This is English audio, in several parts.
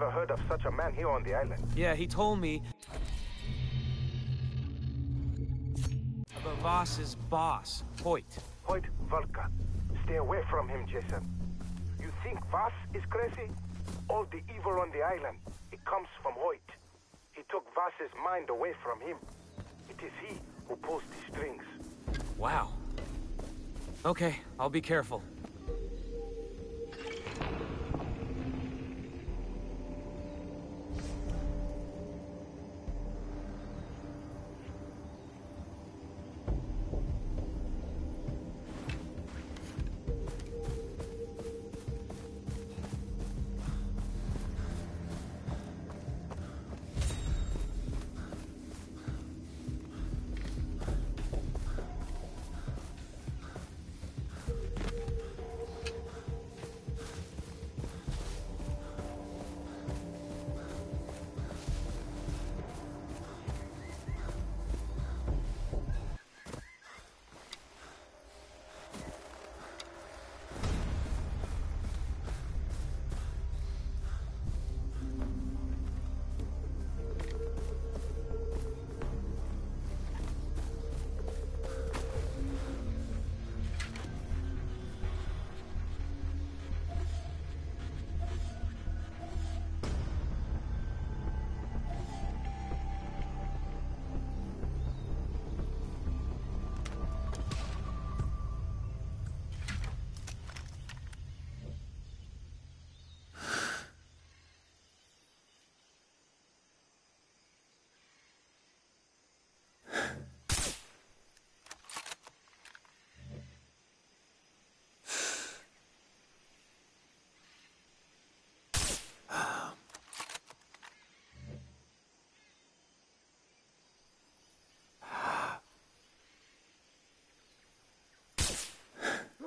never heard of such a man here on the island. Yeah, he told me... About Voss's boss, Hoyt. Hoyt Volker. Stay away from him, Jason. You think Voss is crazy? All the evil on the island, it comes from Hoyt. He took Voss's mind away from him. It is he who pulls the strings. Wow. Okay, I'll be careful.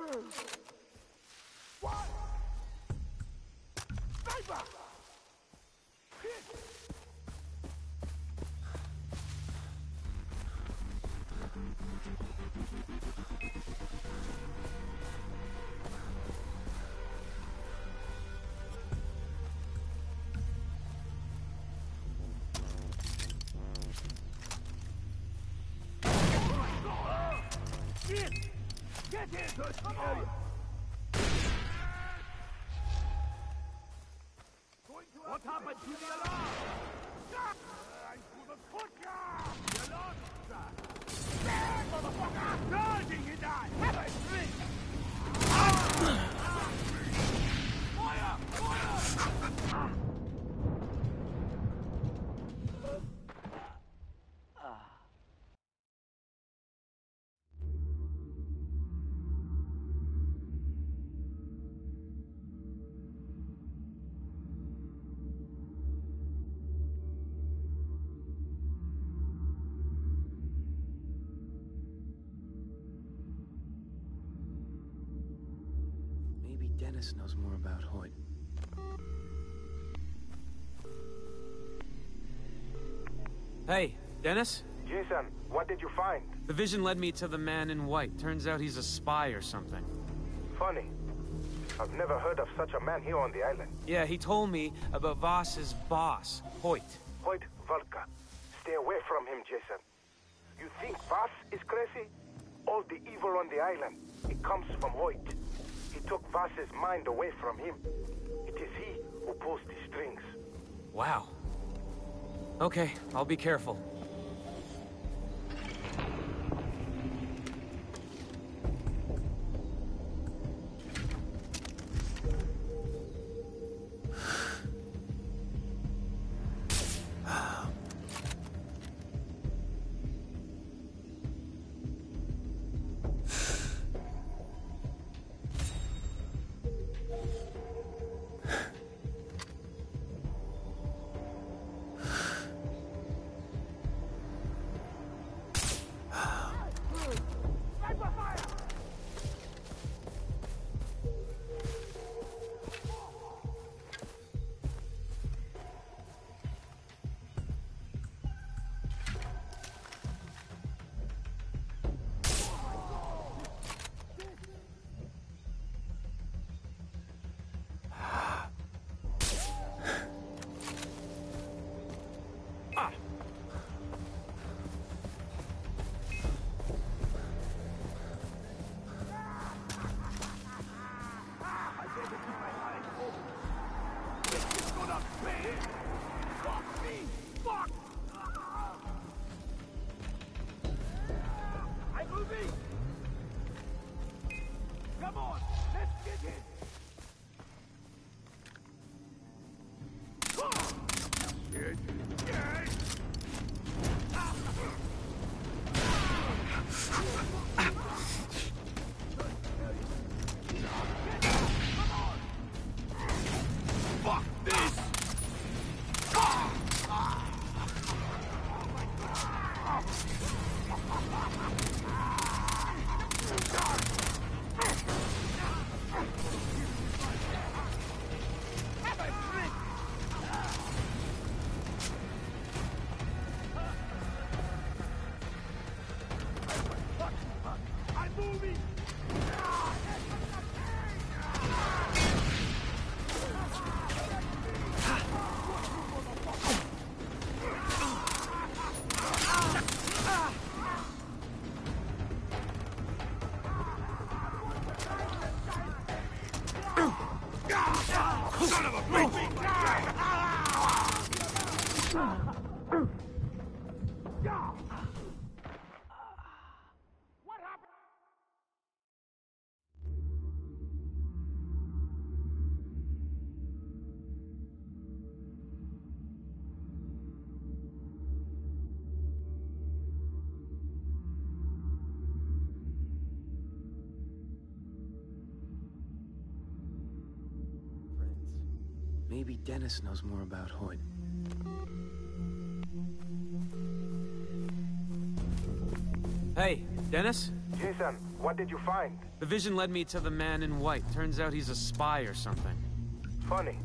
What Get in! the area! Maybe knows more about Hoyt. Hey, Dennis? Jason, what did you find? The vision led me to the man in white. Turns out he's a spy or something. Funny. I've never heard of such a man here on the island. Yeah, he told me about Voss's boss, Hoyt. Hoyt Volker. Stay away from him, Jason. You think Voss is crazy? All the evil on the island, it comes from Hoyt. Took mind away from him. It is he who pulls the strings. Wow. Okay, I'll be careful. Maybe Dennis knows more about Hoyt. Hey, Dennis? Jason, what did you find? The vision led me to the man in white. Turns out he's a spy or something. Funny.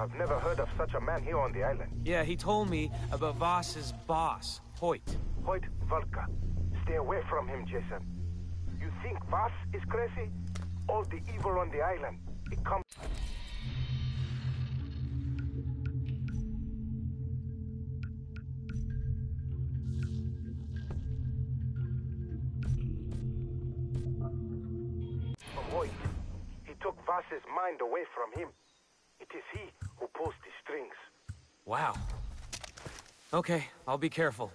I've never heard of such a man here on the island. Yeah, he told me about Voss's boss, Hoyt. Hoyt Volker. Stay away from him, Jason. You think Voss is crazy? All the evil on the island, it comes... Okay, I'll be careful.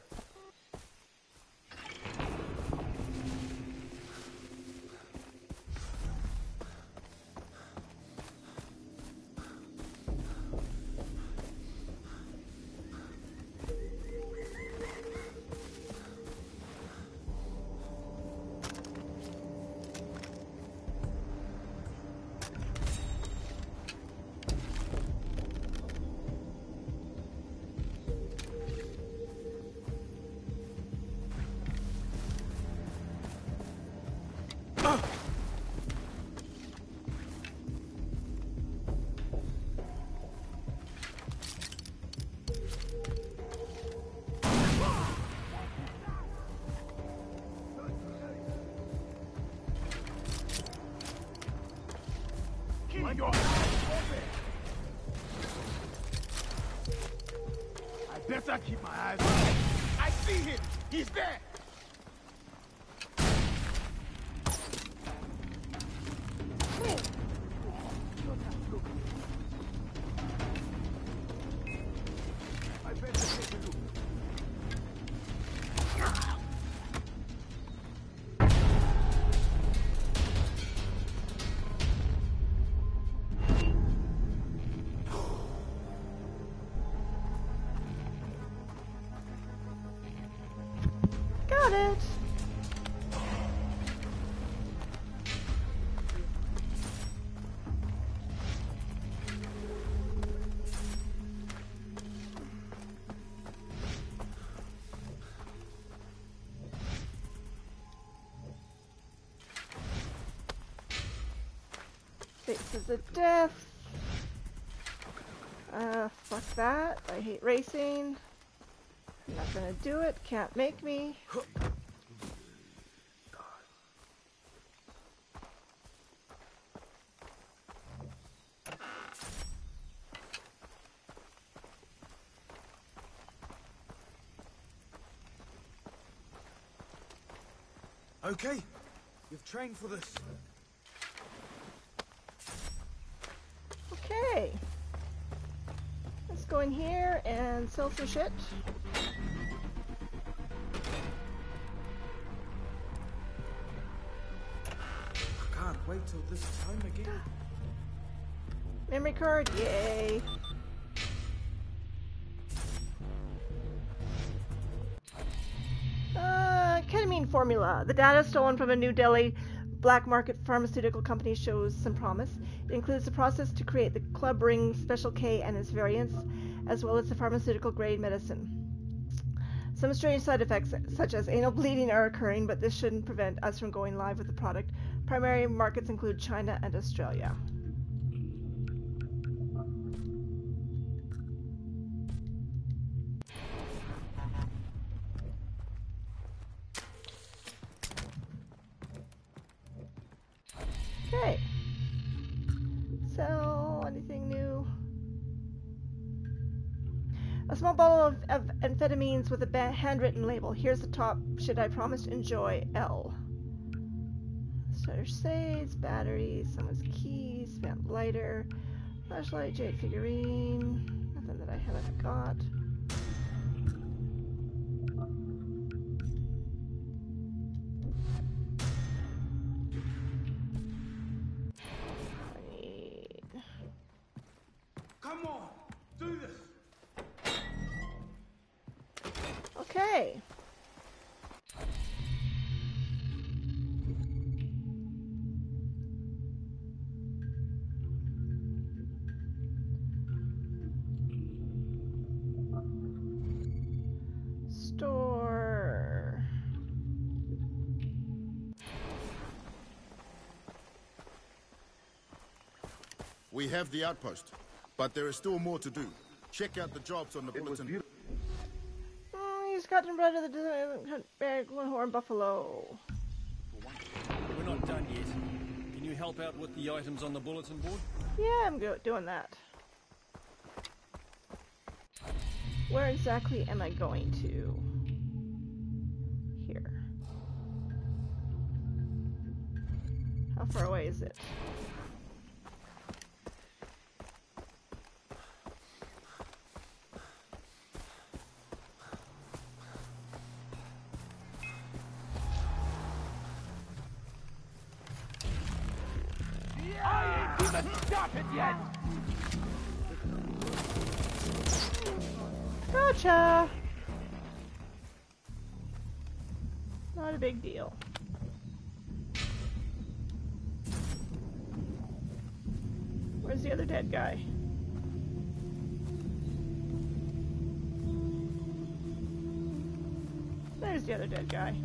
Better keep my eyes open. I see him. He's there. Faces of death. Uh, fuck that. I hate racing. I'm not gonna do it. Can't make me. Okay, you've trained for this. Okay. Let's go in here and sell some shit. I can't wait till this time again. Memory card, yay. Uh, ketamine formula. The data stolen from a New Delhi black market pharmaceutical company shows some promise. It includes the process to create the Club Ring Special K and its variants, as well as the pharmaceutical grade medicine. Some strange side effects, such as anal bleeding, are occurring, but this shouldn't prevent us from going live with the product. Primary markets include China and Australia. With a handwritten label. Here's the top. Should I promise to enjoy L? Starter shades, batteries, someone's keys, vamp lighter, flashlight, jade figurine. Nothing that I haven't got. We have the outpost, but there is still more to do. Check out the jobs on the bulletin. Oh, he's gotten rid of the hunt bag, one horn buffalo. We're not done yet. Can you help out with the items on the bulletin board? Yeah, I'm go- doing that. Where exactly am I going to? Here. How far away is it? The other dead guy? There's the other dead guy.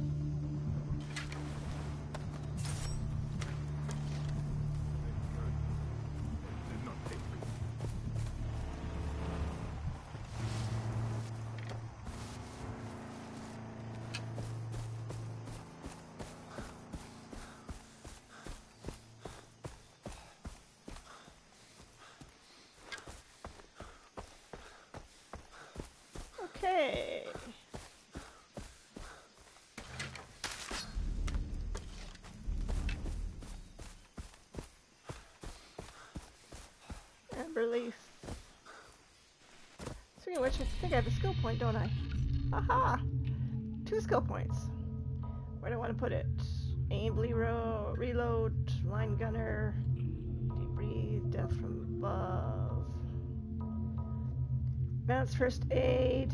Okay. Amber leaf. Speaking of which, I have a skill point, don't I? Aha! Two skill points. Where do I want to put it? Aim, reload, line gunner, deep breathe, death from above. Advanced first aid.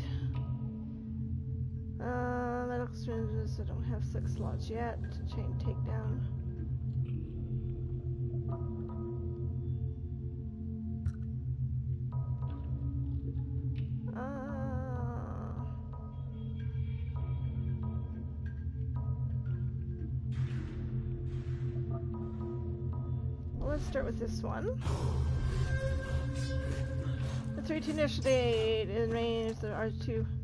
Uh, medical syringes. I don't have six slots yet. Chain takedown. One. The 3 2 initiate in range, the R2. Okay.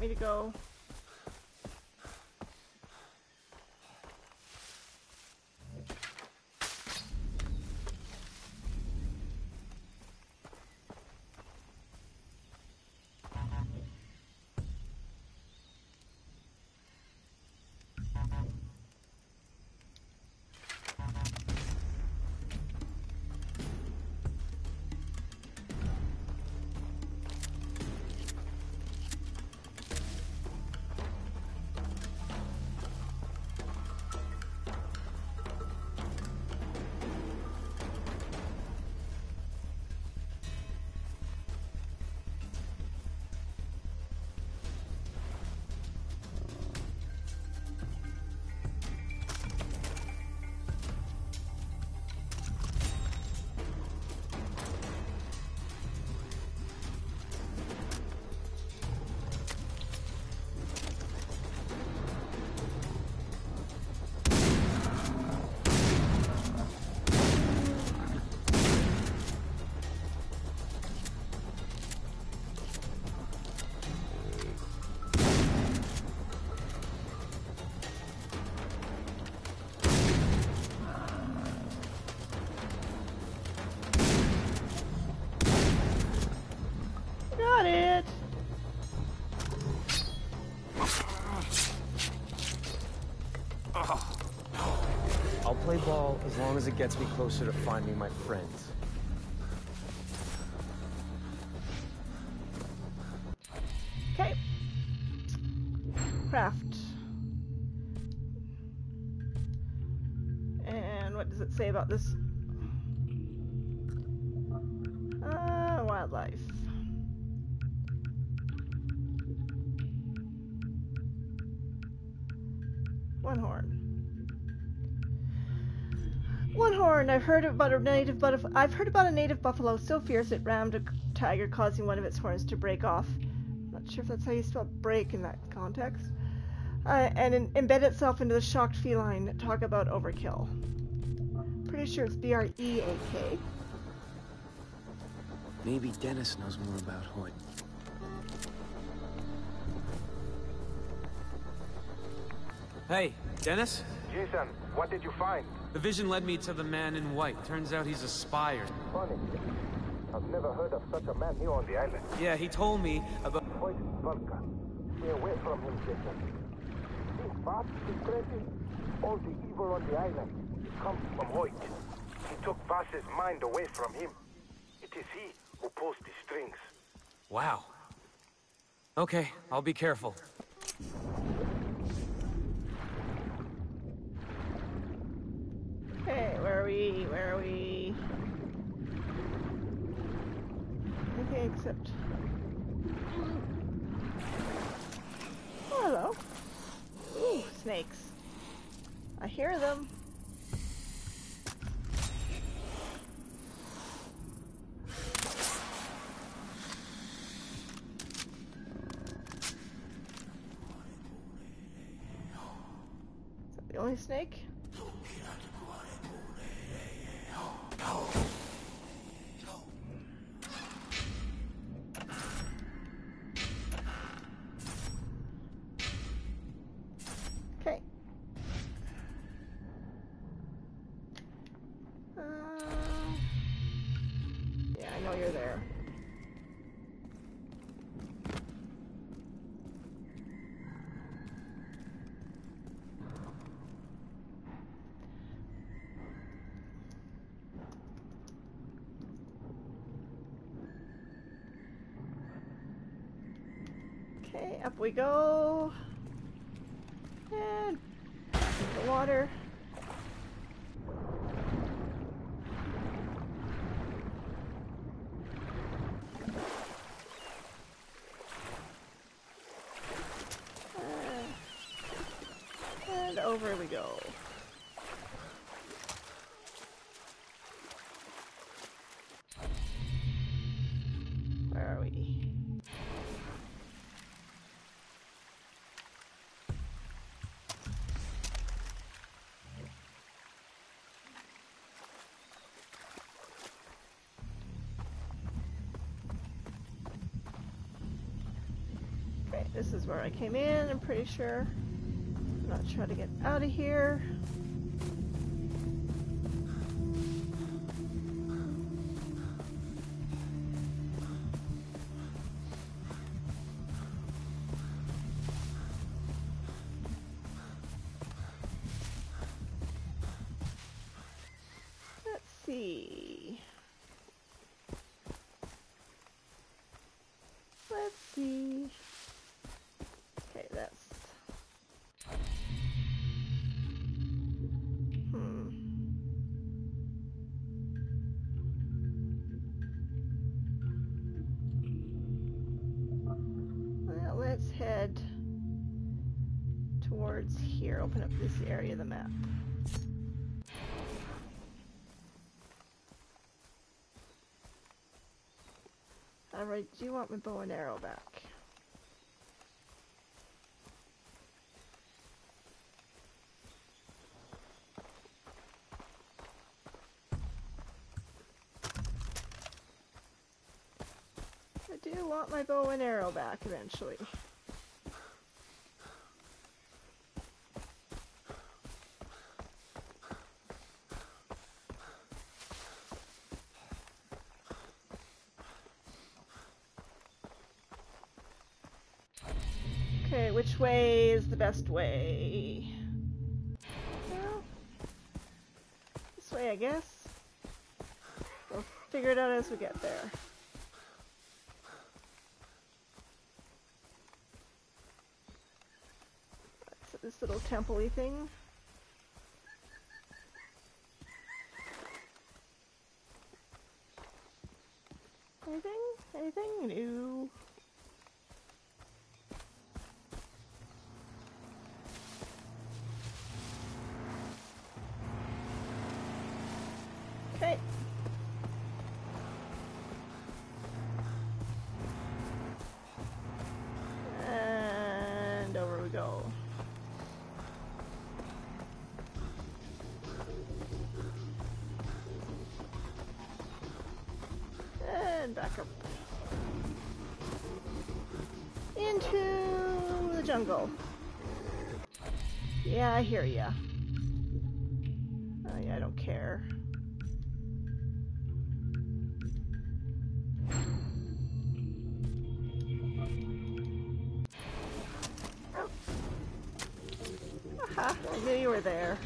Want me to go. As it gets me closer to finding my friends. Okay. Craft. And what does it say about this? Uh, wildlife. One horn. One horn. I've heard about a native buff- I've heard about a native buffalo so fierce it rammed a tiger, causing one of its horns to break off. I'm Not sure if that's how you spell break in that context. Uh, and in, embed itself into the shocked feline. Talk about overkill. Pretty sure it's B R E A K. Maybe Dennis knows more about Hoyt. Hey, Dennis? Jason, what did you find? The vision led me to the man in white. Turns out he's a spy. Funny. I've never heard of such a man here on the island. Yeah, he told me about... Hoyt Volker. Stay away from him, Jason. Think Voss is crazy? All the evil on the island comes from Hoyt. He took Voss's mind away from him. It is he who pulls the strings. Wow. Okay, I'll be careful. Okay, where are we? Where are we? Okay, except. Oh, hello. Ooh, snakes. I hear them. Is that the only snake? Up we go. And the water. Where I came in, I'm pretty sure. I'm not trying to get out of here. Area of the map. Alright, do you want my bow and arrow back? I do want my bow and arrow back eventually. Okay, which way is the best way? Well, this way, I guess. We'll figure it out as we get there. This little temple-y thing. I hear yeah, I don't care. Aha, I knew you were there.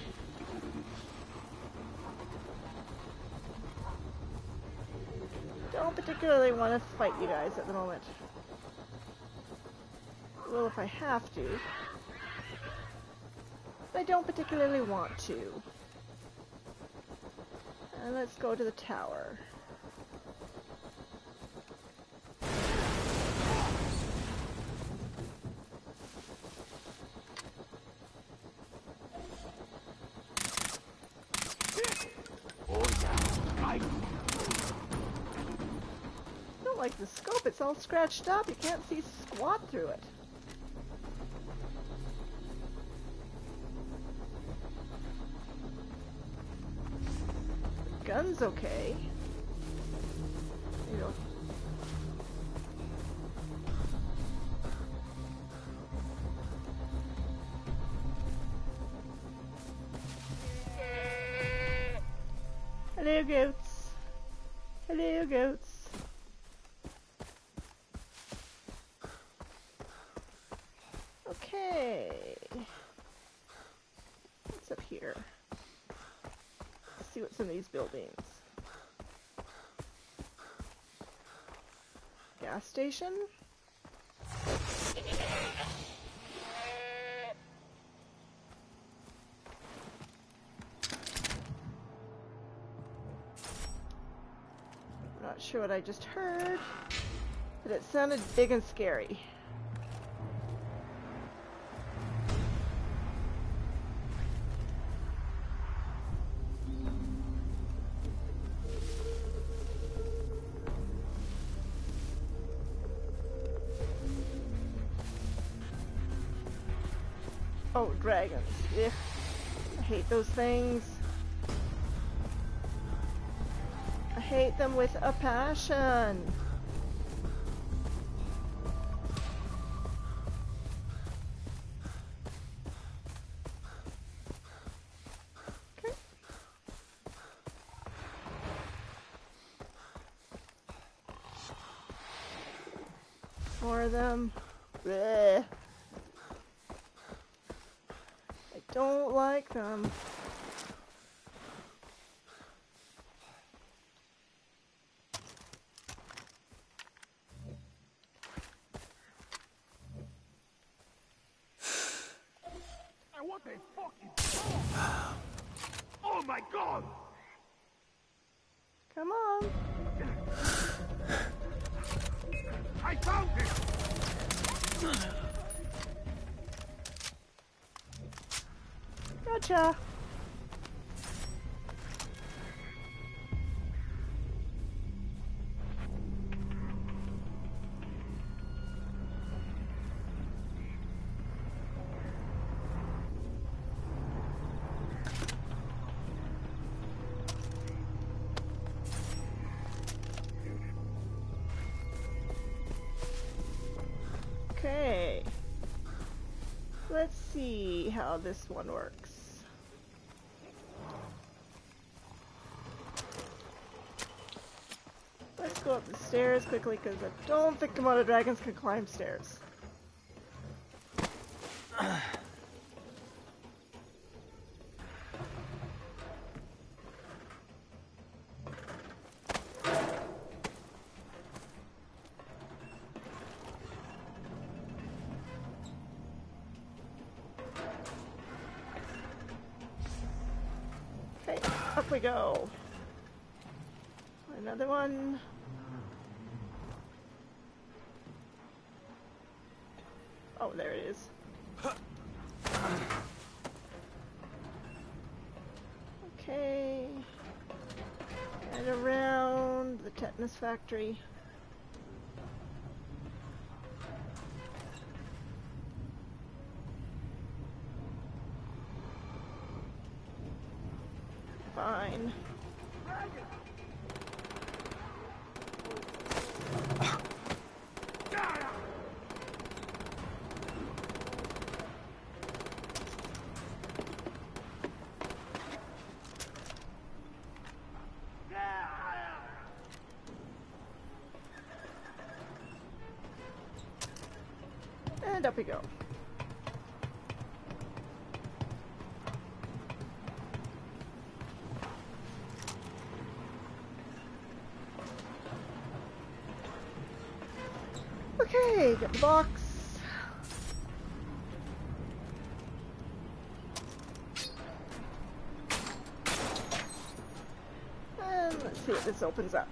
Don't particularly want to fight you guys at the moment. Well, if I have to. Don't particularly want to. And let's go to the tower. Don't like the scope. It's all scratched up. You can't see squat through it. Gun's okay. Hello, goats. Hello, goats. Okay. What's up here? Let's see what's in these buildings. Station? Not sure what I just heard, but it sounded big and scary. Hate those things. I hate them with a passion. Gotcha. Okay. Let's see how this one works. Let's go up the stairs quickly because I don't think Komodo dragons can climb stairs. Factory. Up we go. Okay, get the box. And let's see what this opens up.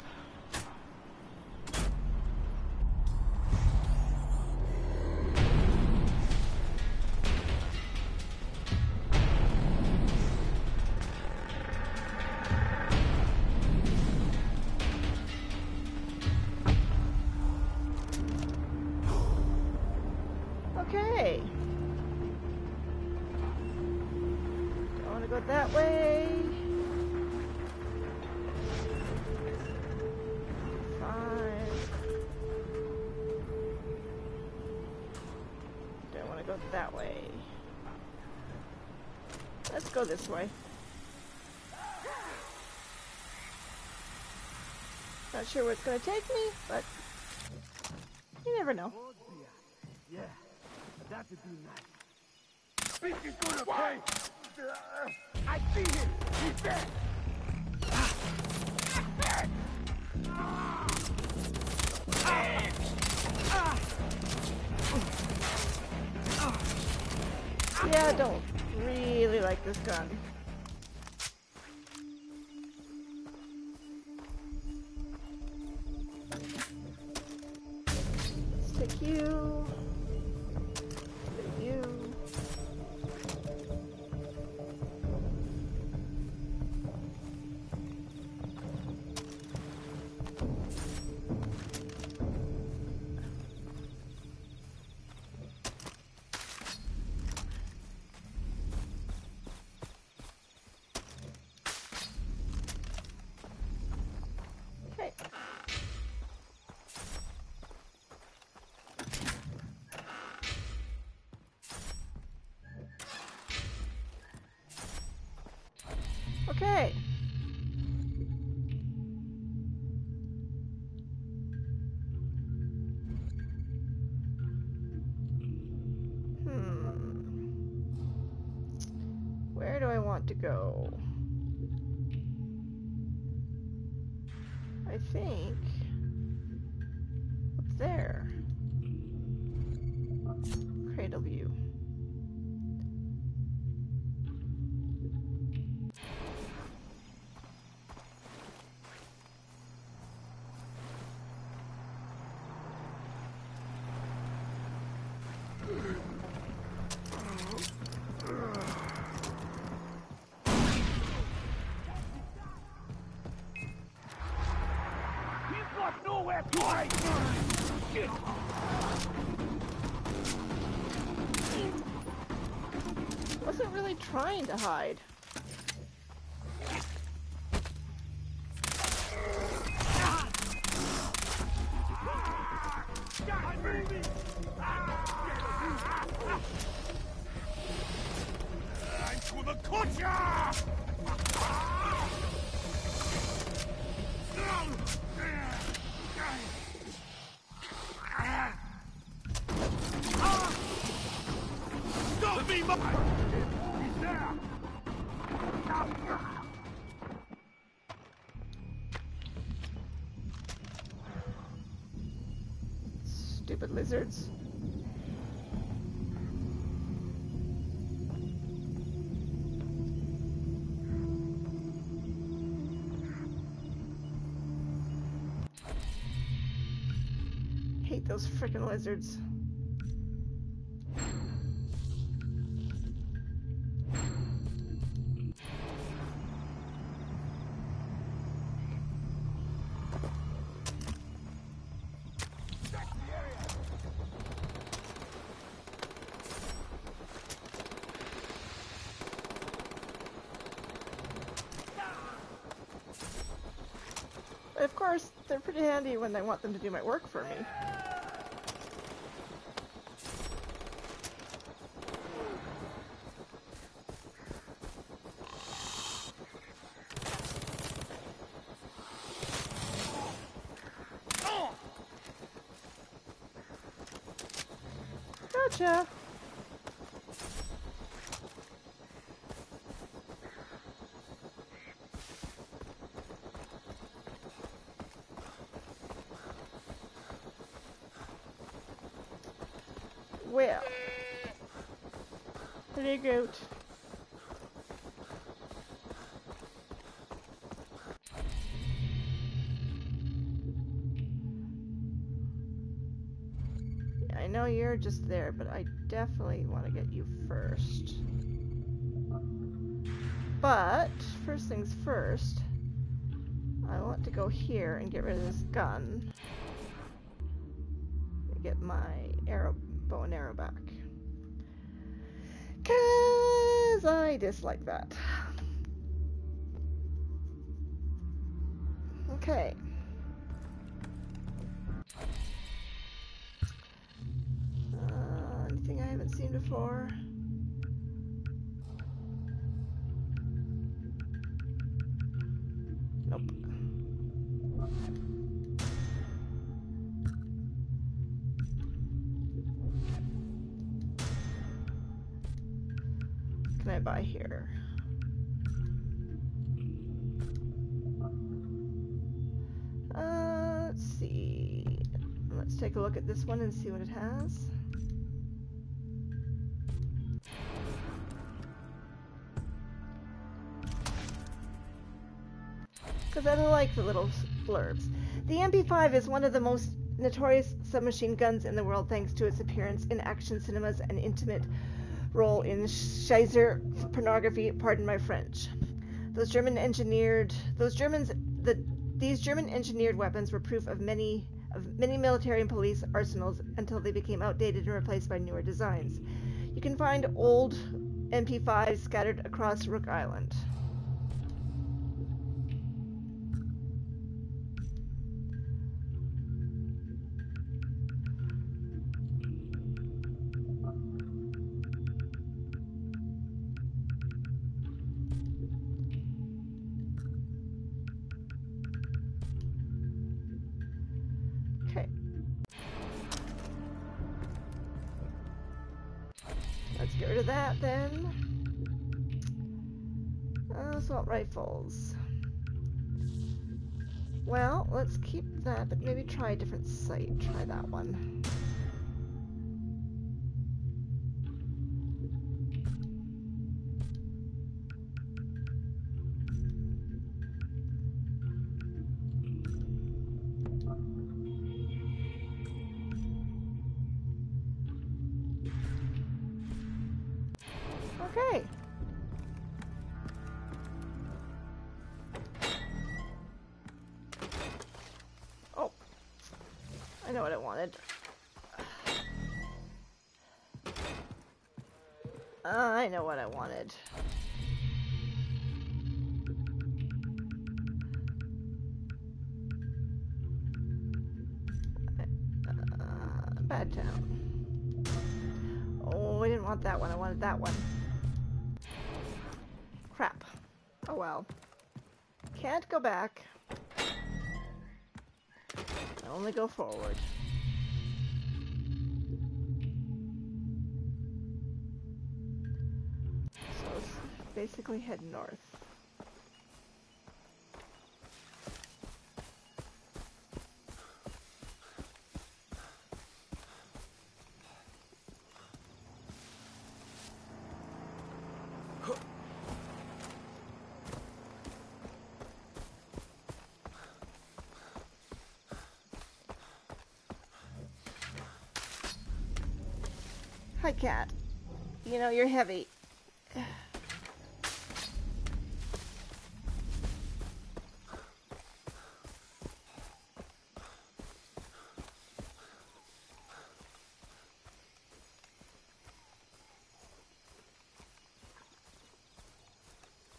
This way. Not sure where it's going to take me, but go? I think up there. Trying to hide. Lizards. Hate those frickin' lizards. Pretty handy when I want them to do my work for me. God Gotcha. Well, there you go. I know you're just there, but I definitely want to get you first. But, first things first, I want to go here and get rid of this gun. Get my dislike that. The little blurbs. The MP5 is one of the most notorious submachine guns in the world thanks to its appearance in action cinemas and intimate role in Scheiser pornography, pardon my French. Those German engineered those Germans the these German engineered weapons were proof of many of many military and police arsenals until they became outdated and replaced by newer designs. You can find old MP5s scattered across Rook Island. But maybe try a different site. Try that one. Back. I only go forward. So let's basically head north. Cat. You know, you're heavy.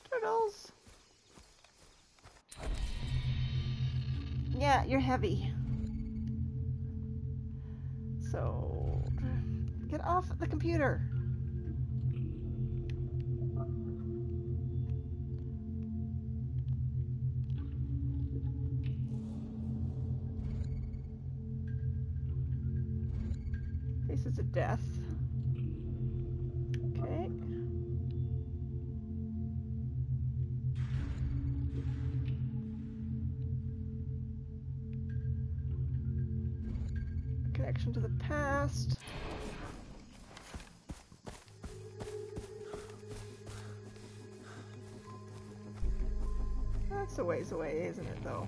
Turtles. Yeah, you're heavy. Death. Okay. Connection to the past. That's a ways away, isn't it, though?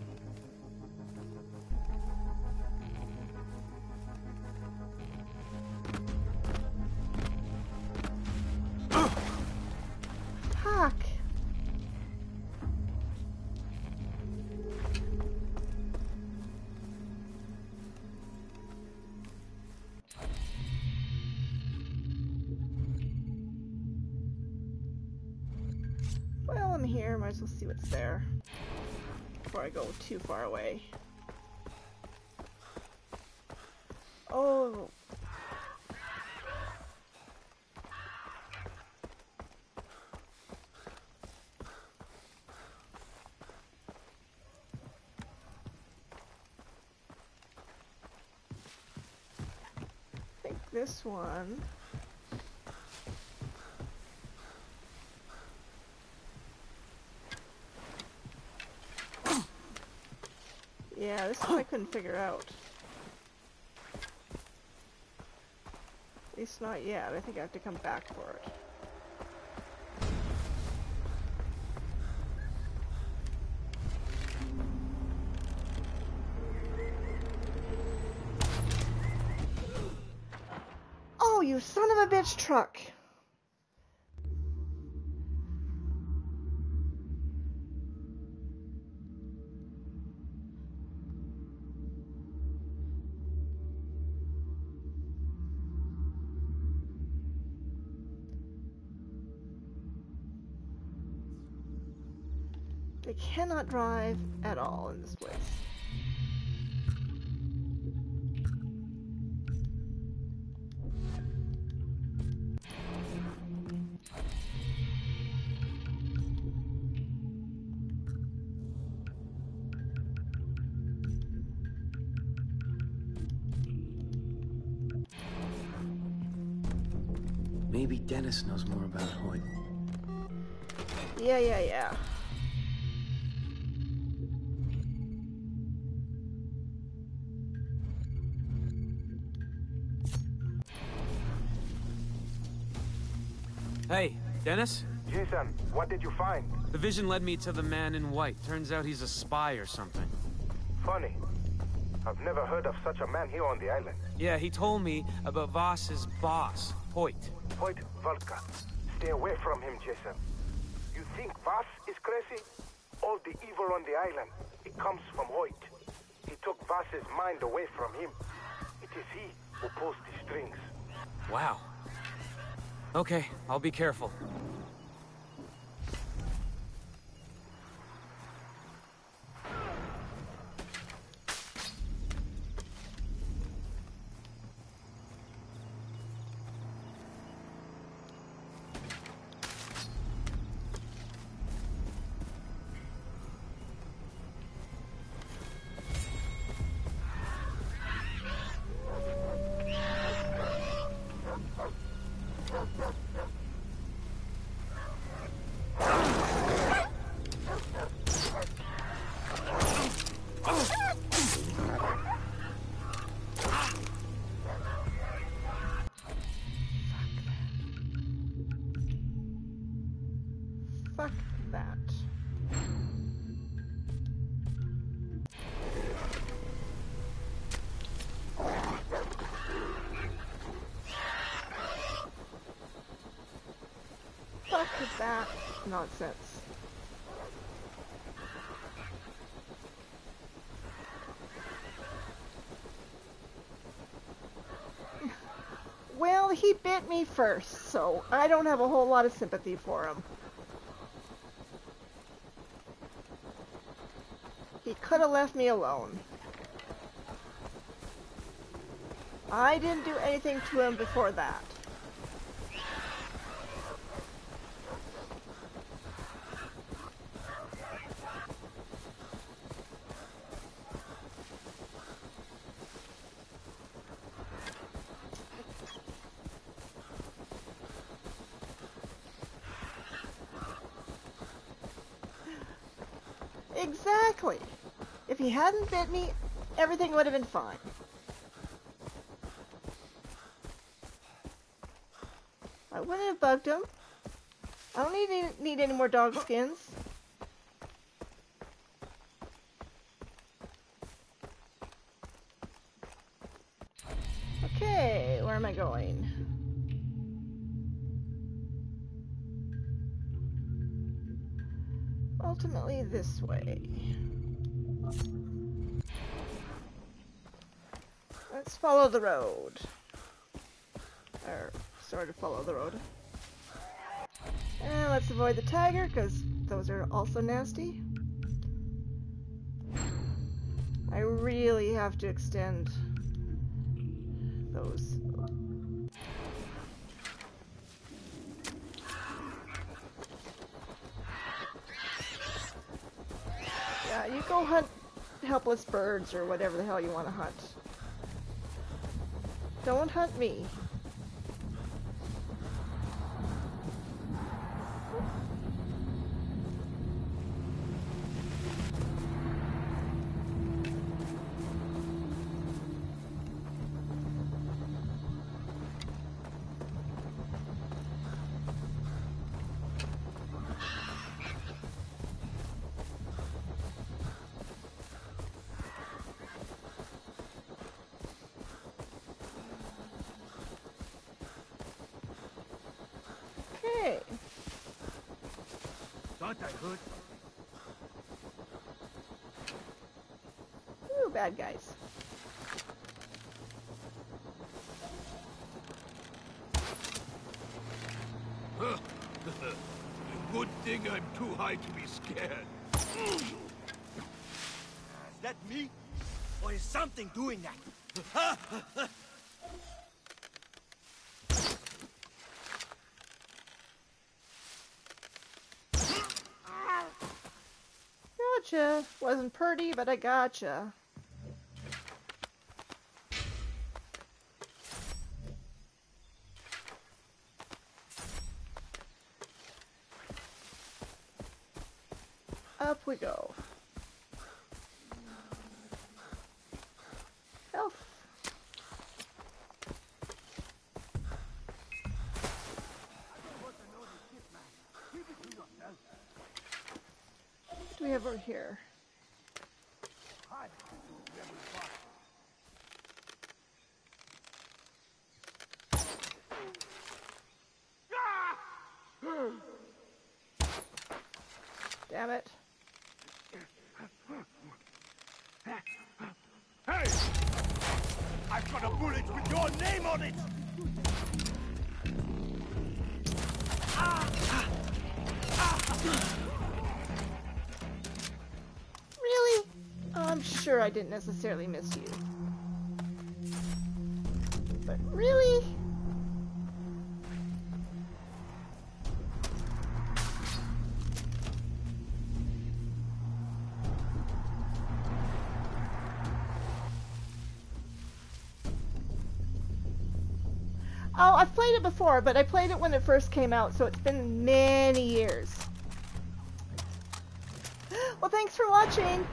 Too far away. Oh. Think this one. Yeah, this one I couldn't figure out. At least not yet. I think I have to come back for it. Cannot drive at all in this place. Maybe Dennis knows more about Hoyt. Yeah, yeah, yeah. Dennis? Jason, what did you find? The vision led me to the man in white. Turns out he's a spy or something. Funny. I've never heard of such a man here on the island. Yeah, he told me about Vaas's boss, Hoyt. Hoyt Volker. Stay away from him, Jason. You think Vaas is crazy? All the evil on the island, it comes from Hoyt. He took Vaas's mind away from him. It is he who pulls the strings. Wow. Okay, I'll be careful. Nonsense. Well, he bit me first, so I don't have a whole lot of sympathy for him. He could have left me alone. I didn't do anything to him before that. Exactly. If he hadn't bit me, everything would have been fine. I wouldn't have bugged him. I don't need any, need any more dog skins. Follow the road. Or sort of follow the road. And let's avoid the tiger, because those are also nasty. I really have to extend those. Yeah, you go hunt helpless birds or whatever the hell you want to hunt. Don't hunt me. I'm too high to be scared. Is that me? Or is something doing that? Gotcha. Wasn't pretty, but I gotcha. Sure I didn't necessarily miss you. But really? Oh, I've played it before, but I played it when it first came out, so it's been many years. Well, thanks for watching.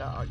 Dog.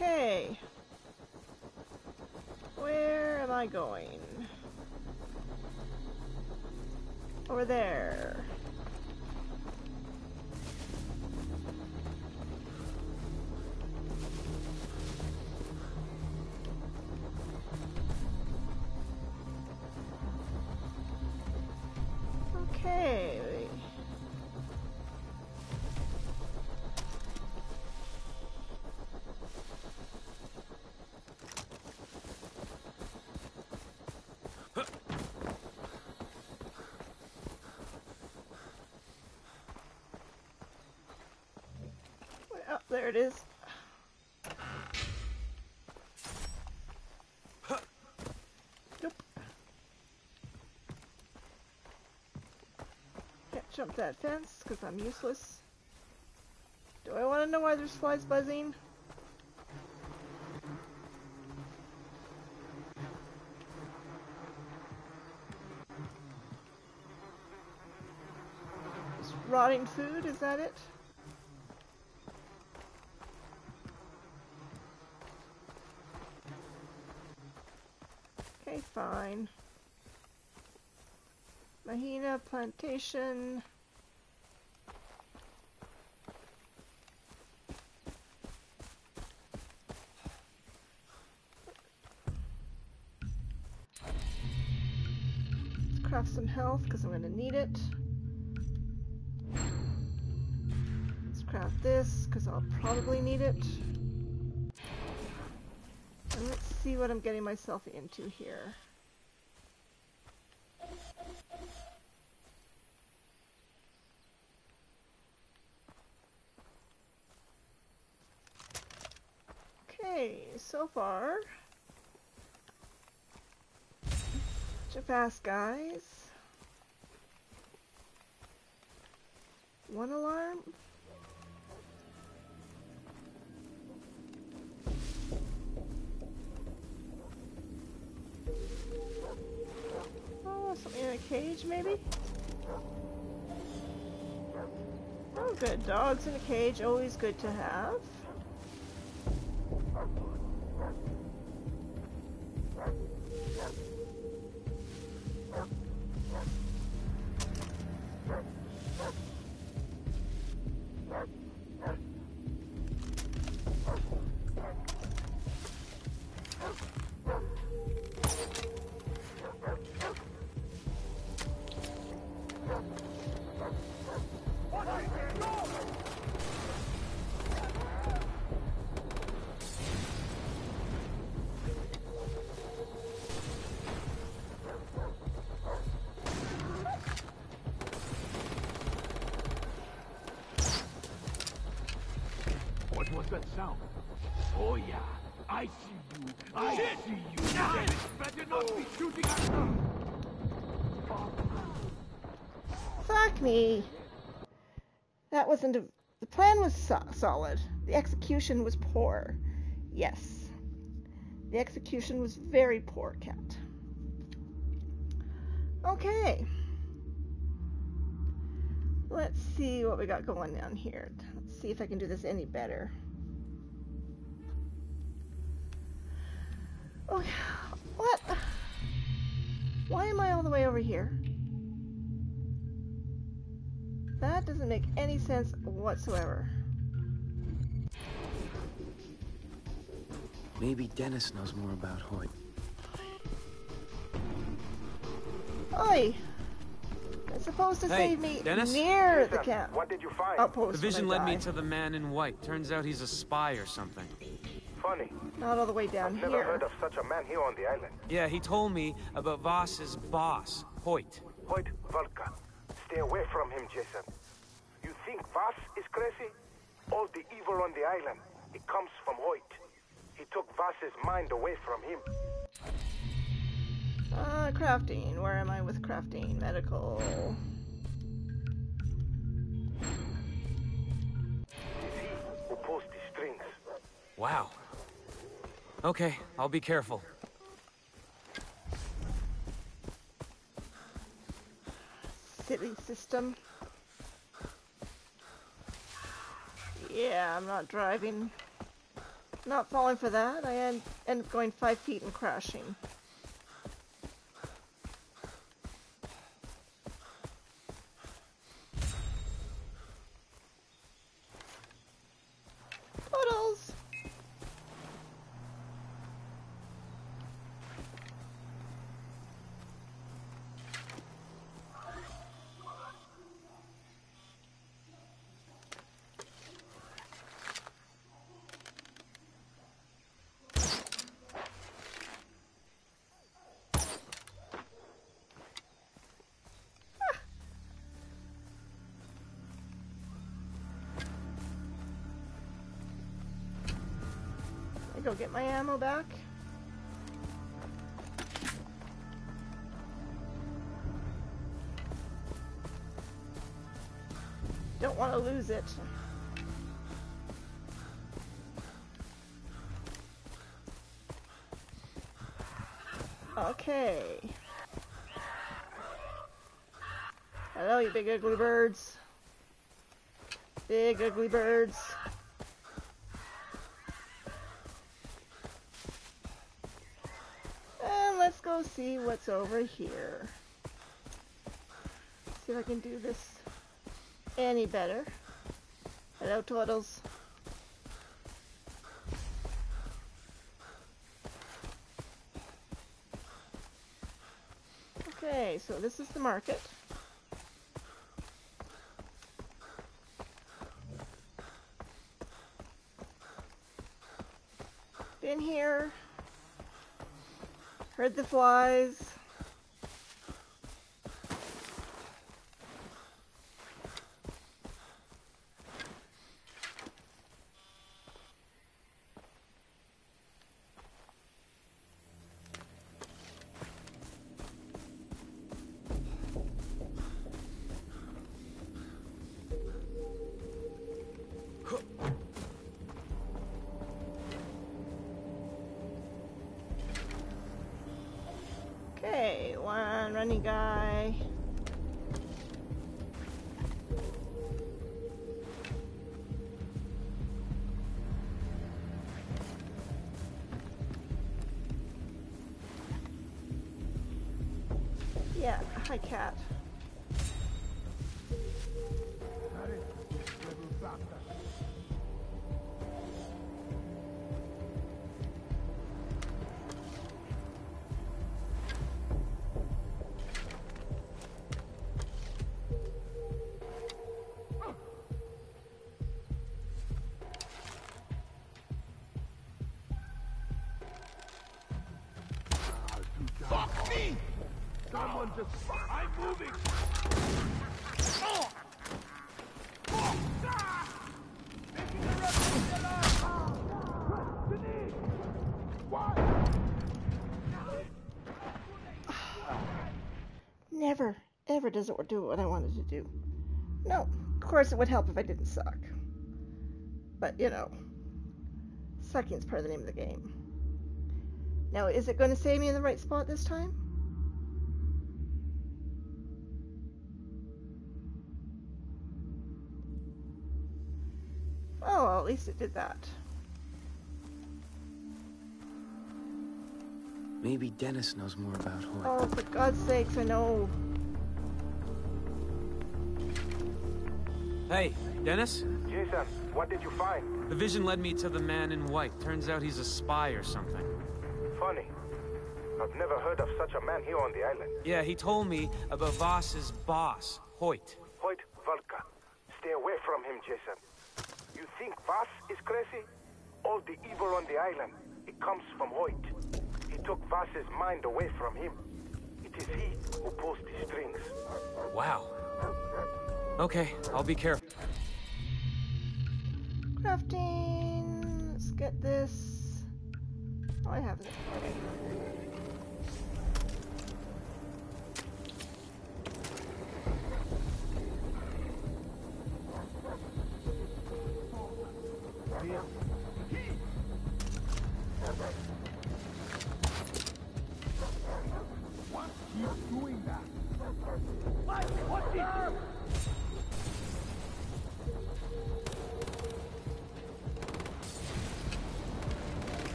Okay. Where am I going? Over there. It is. Nope. Can't jump that fence because I'm useless. Do I want to know why there's flies buzzing? Rotting food, is that it? Okay, fine. Mahina Plantation. Let's craft some health because I'm going to need it. Let's craft this because I'll probably need it. And let's see what I'm getting myself into here. Okay, so far, of fast guys. One alarm. Oh, something in a cage, maybe? Oh, good. Dogs in a cage, always good to have. Wasn't a. The plan was so- solid. The execution was poor. Yes. The execution was very poor, Cat. Okay. Let's see what we got going on here. Let's see if I can do this any better. Oh, what? Why am I all the way over here? That doesn't make any sense whatsoever. Maybe Dennis knows more about Hoyt. Oi! It's supposed to Hey, save me Dennis? near the camp What did you find? Oh, outpost. The vision I led me to the man in white. Turns out he's a spy or something. Funny. Not all the way down here. Never here. heard of such a man here on the island. Yeah, he told me about Vaas's boss, Hoyt. Hoyt Volker. Stay away from him, Jason. You think Vaas is crazy? All the evil on the island, it comes from Hoyt. He took Vaas's mind away from him. Uh, crafting. Where am I with crafting? Medical. It's he who pulls the strings. Wow. Okay, I'll be careful. System. Yeah, I'm not driving. not falling for that. I end, end up going five feet and crashing. Get my ammo back. Don't want to lose it. Okay. Hello, you big ugly birds. Big ugly birds. And let's go see what's over here. See if I can do this any better. Hello, turtles. Okay, so this is the market. Been here. Heard the flies. Doesn't do what I wanted to do. No, of course it would help if I didn't suck. But, you know, sucking's part of the name of the game. Now, is it going to save me in the right spot this time? Oh, well, at least it did that. Maybe Dennis knows more about Hoyt. Oh, for God's sakes, I know. Hey, Dennis? Jason, what did you find? The vision led me to the man in white. Turns out he's a spy or something. Funny. I've never heard of such a man here on the island. Yeah, he told me about Vaas's boss, Hoyt. Hoyt Volker. Stay away from him, Jason. You think Vaas is crazy? All the evil on the island, it comes from Hoyt. He took Vaas's mind away from him. It is he who pulls the strings. Wow. Okay, I'll be careful. Crafting. Let's get this. Oh, I have it.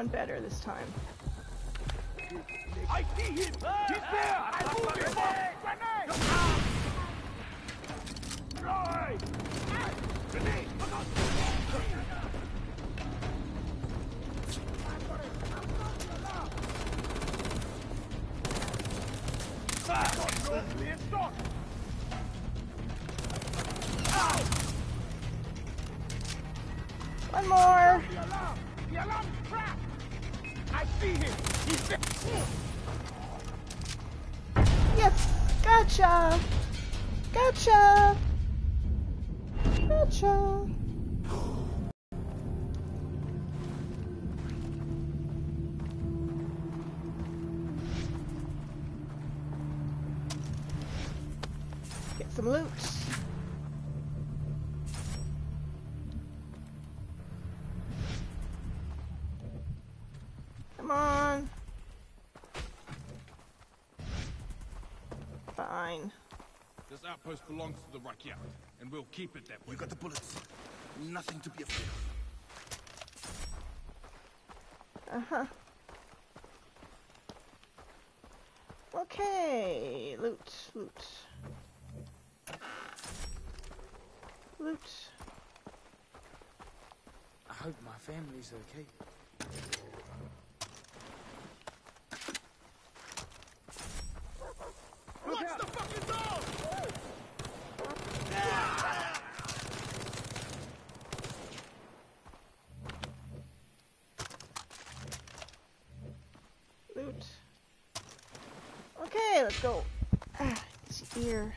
Going better this time. I see him! He's there! I move him! Grenade! Outpost belongs to the Rakyat, and we'll keep it that way. You got the bullets. Nothing to be afraid of. Uh huh. Okay, loot, loot. Loot. I hope my family's okay. Watch the fucking door! Loot. Okay, let's go. Ah, it's ear.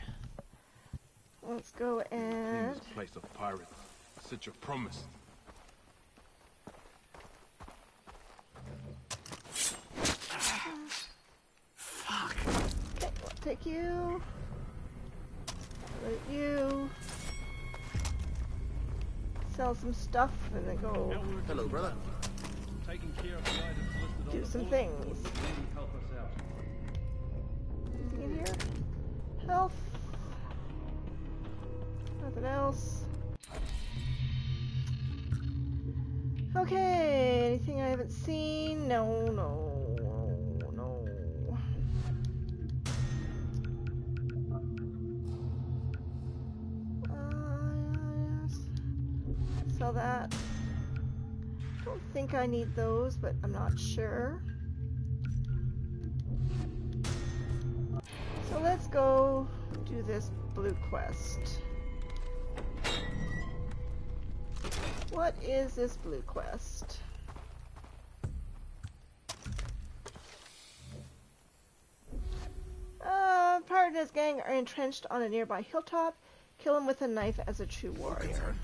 Let's go and. This place of pirates. Such a promise. Fuck. Okay, we'll take you. Loot you. Sell some stuff and then go Hello, brother. Taking care of the items listed on do the some bulletin things. I seen? No, no, no, yes. Sell that. Don't think I need those, but I'm not sure. So let's go do this blue quest. What is this blue quest? Uh, Pirate and his gang are entrenched on a nearby hilltop. Kill him with a knife as a true warrior.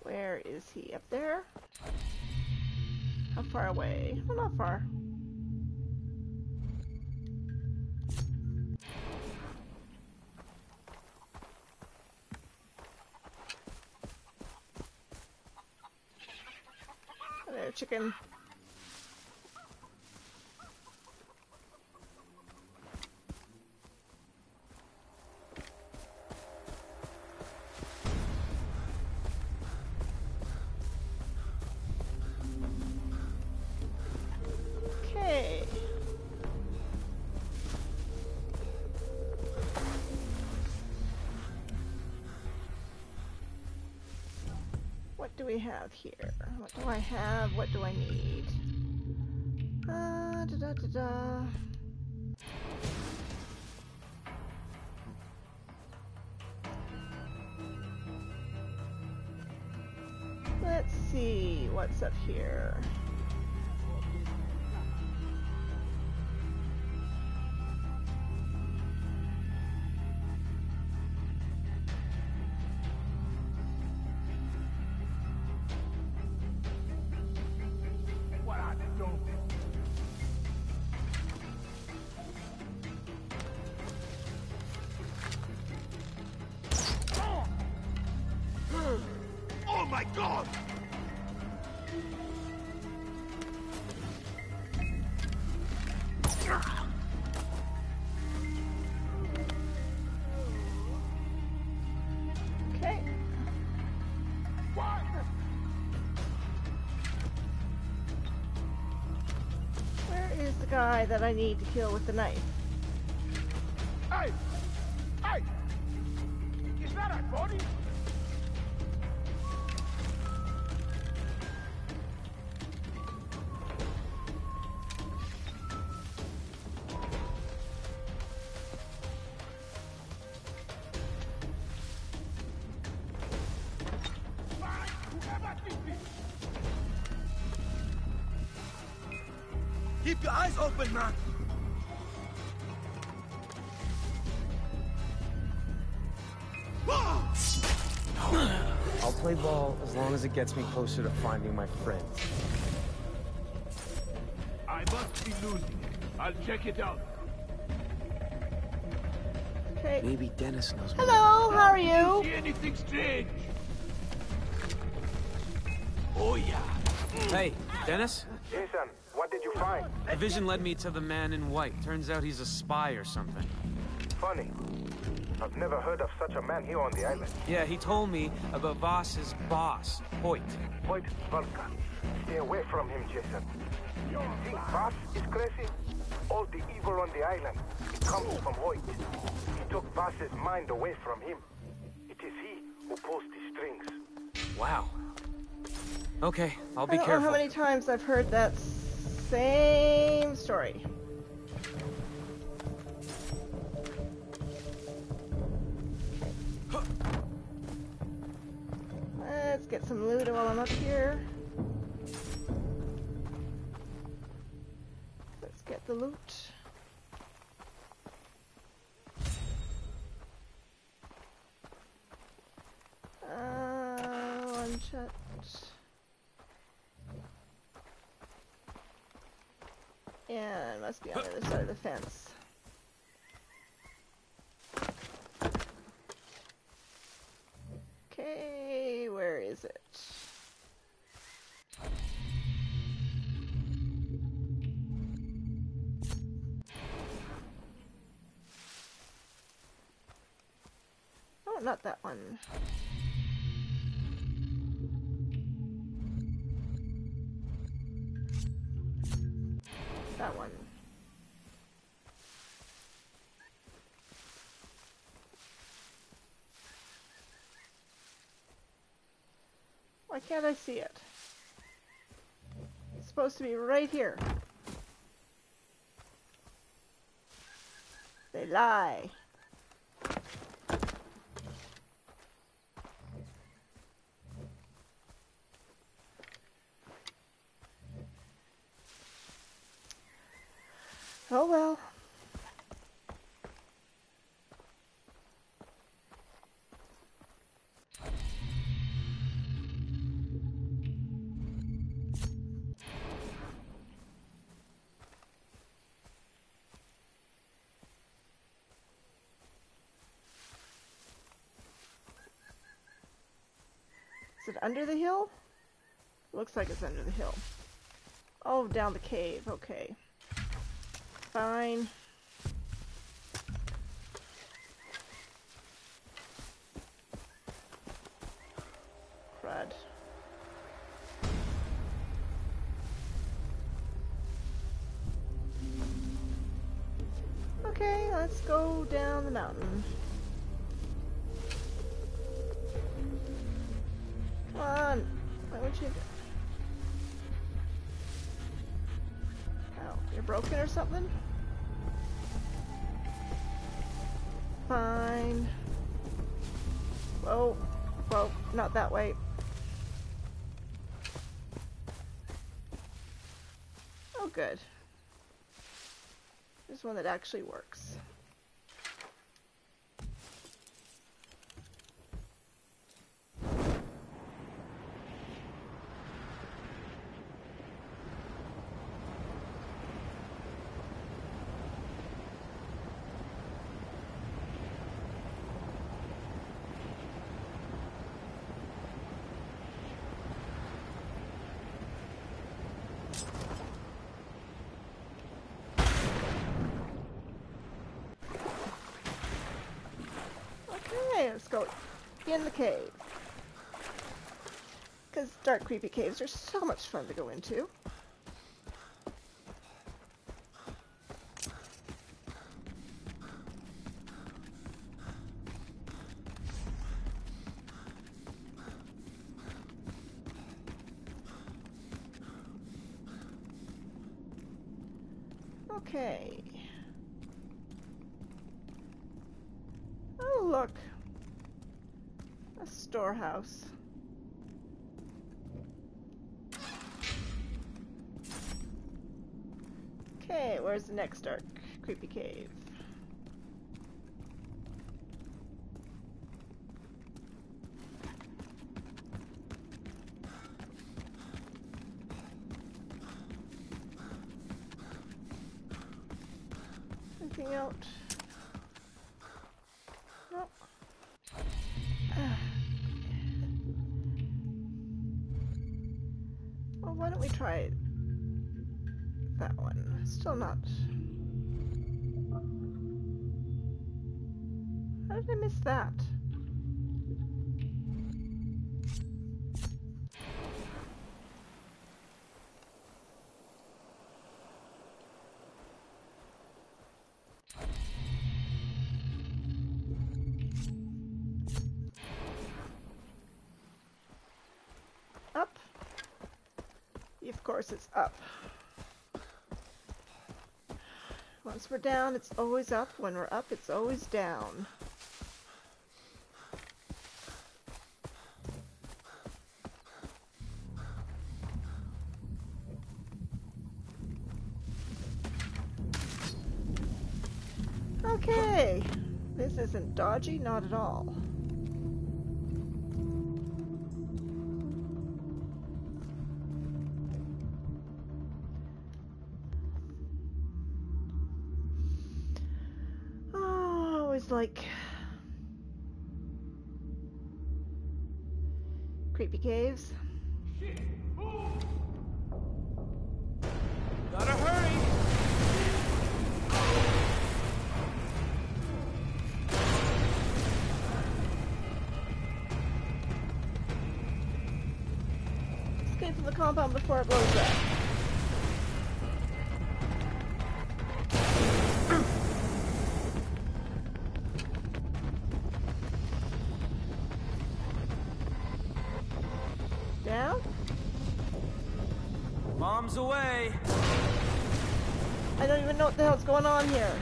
Where is he? Up there? How far away? Well, not far. Hello, chicken. Have here? What do I have? What do I need? Uh, da da da. Let's see what's up here. Guy that I need to kill with the knife. Gets me closer to finding my friends. I must be losing. it. I'll check it out. Okay. Maybe Dennis knows. Hello, how are you? See anything strange? Oh yeah. Hey, Dennis? Jason, what did you find? A vision led me to the man in white. Turns out he's a spy or something. Funny. I've never heard of such a man here on the island. Yeah, he told me about Vaas's boss, Hoyt. Hoyt Volker. Stay away from him, Jason. You think Vaas is crazy? All the evil on the island, it comes from Hoyt. He took Vaas's mind away from him. It is he who pulls the strings. Wow. Okay, I'll be I don't careful. know how many times I've heard that same story. Get some loot while I'm up here. Let's get the loot. Uh, one shot. Yeah, it must be on the other side of the fence. That one. That one. Why can't I see it? It's supposed to be right here. They lie. Under the hill? Looks like it's under the hill. Oh, down the cave. Okay. Fine. Something? Fine. Oh, Whoa. Whoa, not that way. Oh, good. There's one that actually works. Okay, let's go in the cave. Because dark, creepy caves are so much fun to go into. Okay. Oh, look. A storehouse. Okay, where's the next dark, creepy cave? Still not. How did I miss that? Up. Of course, it's up. Once we're down, it's always up. When we're up, it's always down. Okay. This isn't dodgy, not at all. Caves. Gotta hurry! Escape from the compound before it blows up. Here.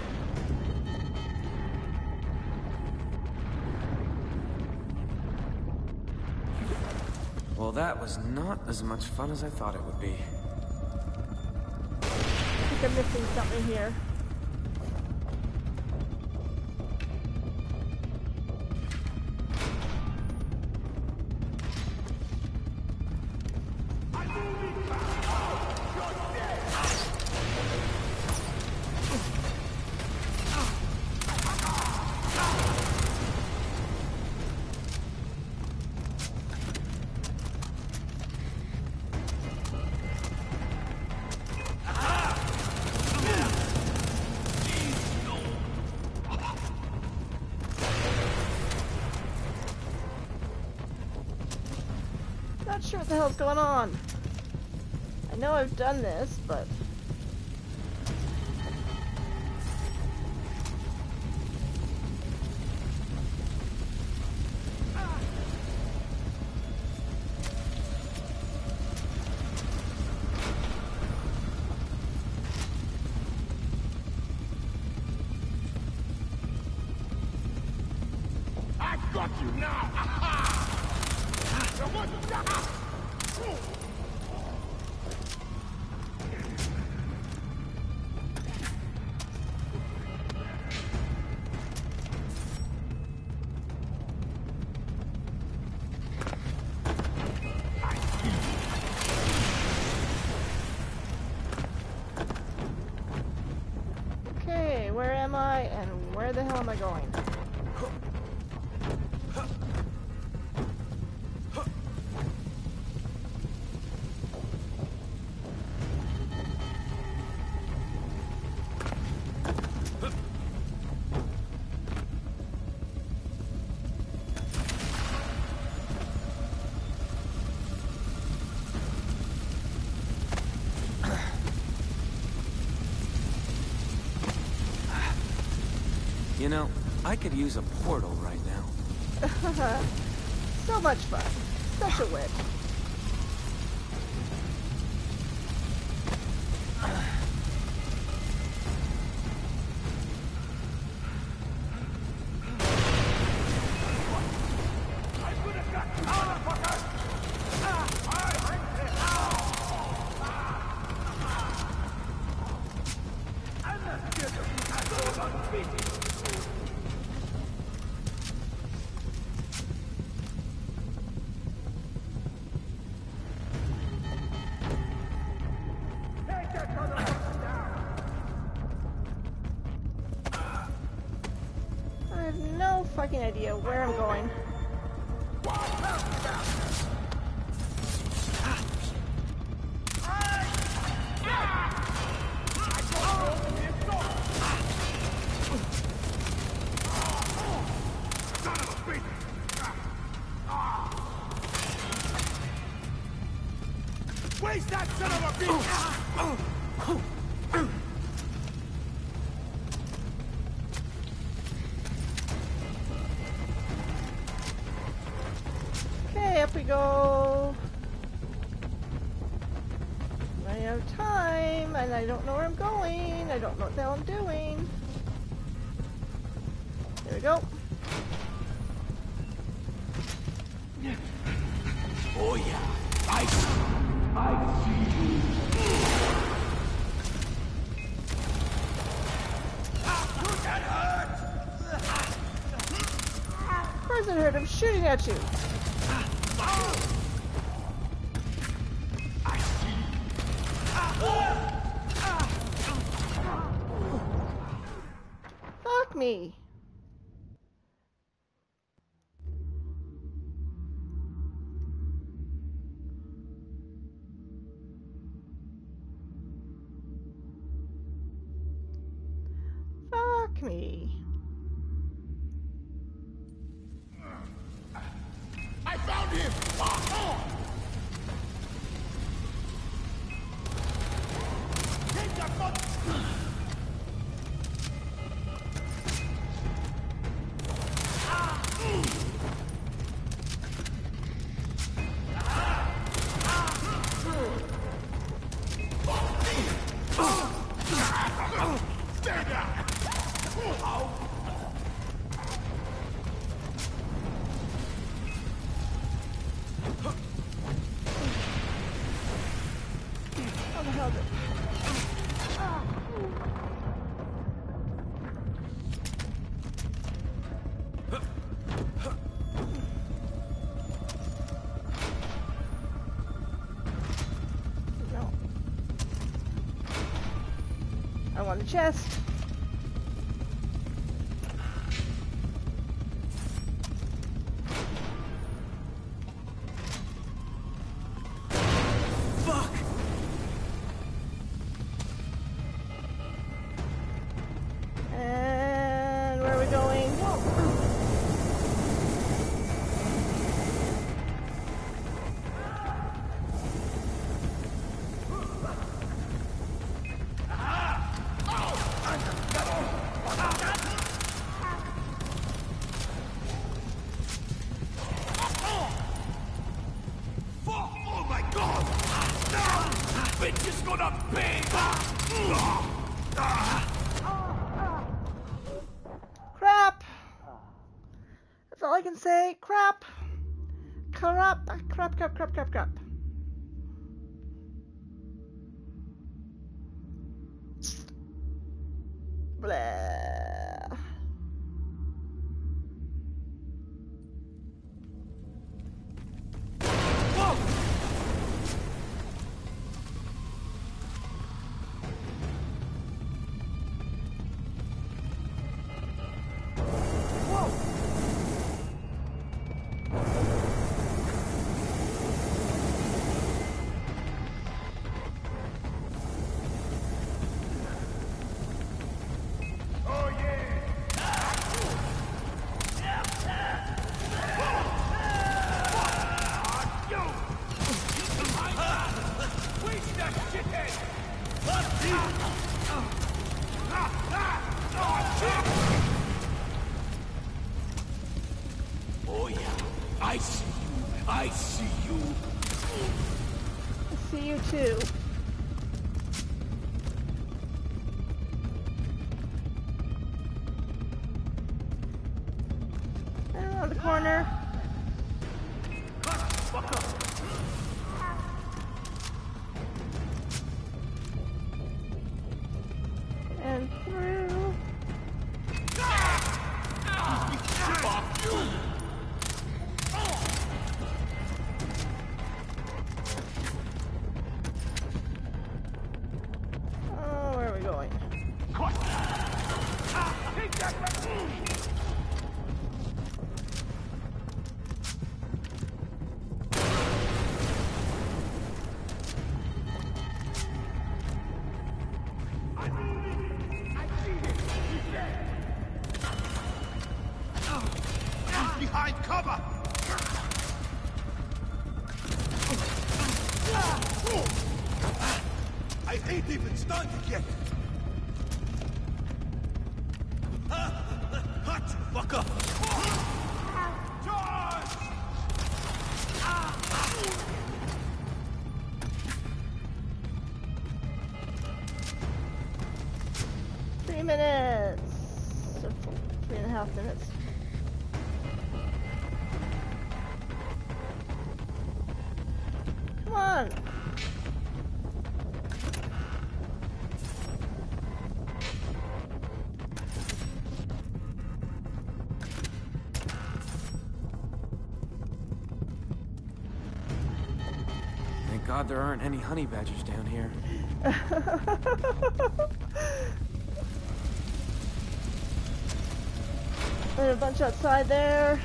Well, that was not as much fun as I thought it would be. I think I'm missing something here. Sure what the hell's going on. I know I've done this, but could use a portal right now. so much fun. Such a win. idea where I'm going. catch you. on the chest. Alice. God there aren't any honey badgers down here. a bunch outside there.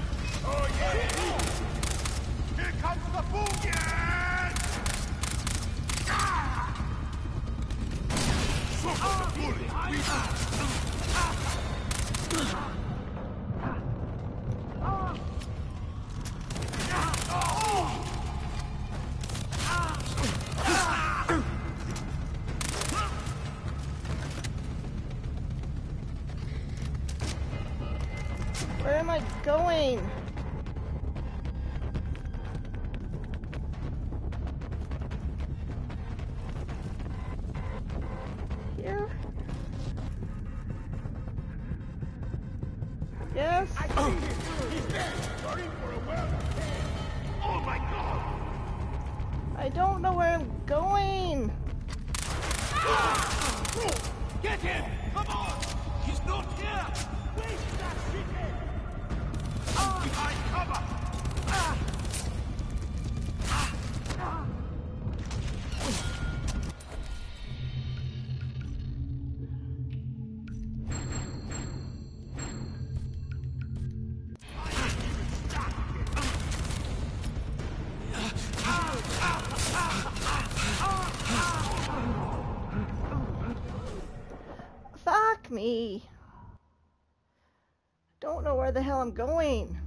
Where the hell I'm going.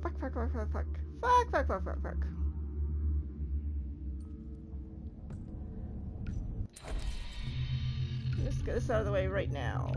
Fuck, fuck, fuck, fuck, fuck. Fuck, fuck, fuck, fuck, fuck. Just get this out of the way right now.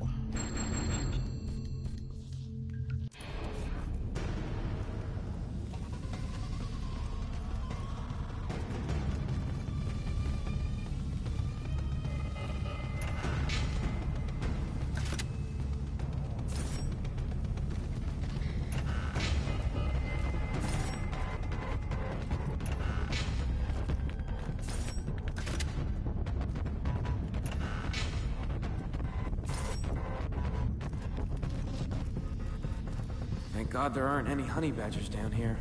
God there aren't any honey badgers down here.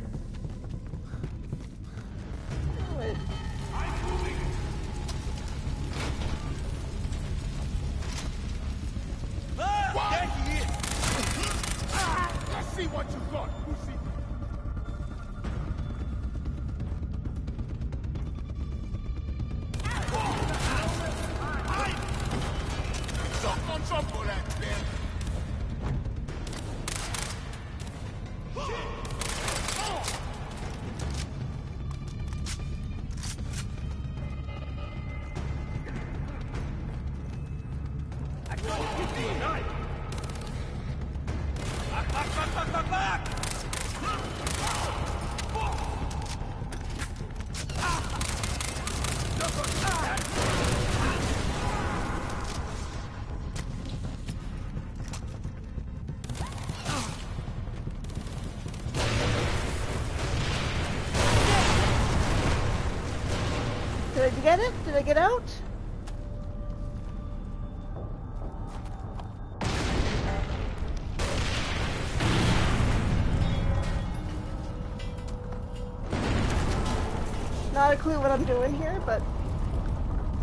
Clue what I'm doing here, but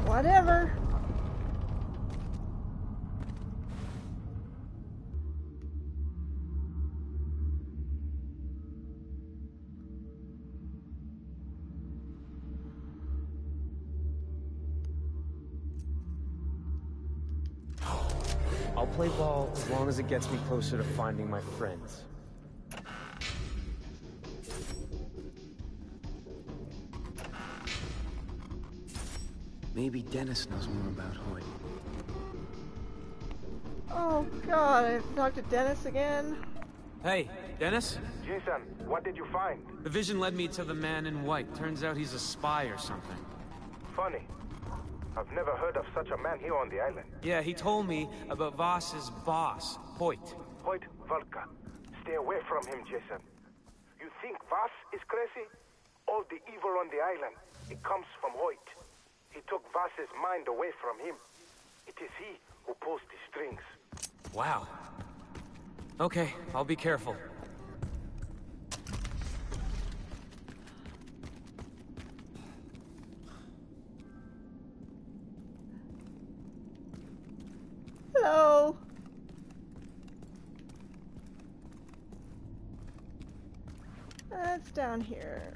whatever. I'll play ball as long as it gets me closer to finding my friends. Dennis knows more about Hoyt. Oh god, I have to talk to Dennis again. Hey, Dennis? Jason, what did you find? The vision led me to the man in white. Turns out he's a spy or something. Funny. I've never heard of such a man here on the island. Yeah, he told me about Vaas's boss, Hoyt. Hoyt Volker. Stay away from him, Jason. You think Vaas is crazy? All the evil on the island, it comes from Hoyt. He took Vaas's mind away from him. It is he who pulls the strings. Wow. Okay, I'll be careful. Hello. That's down here.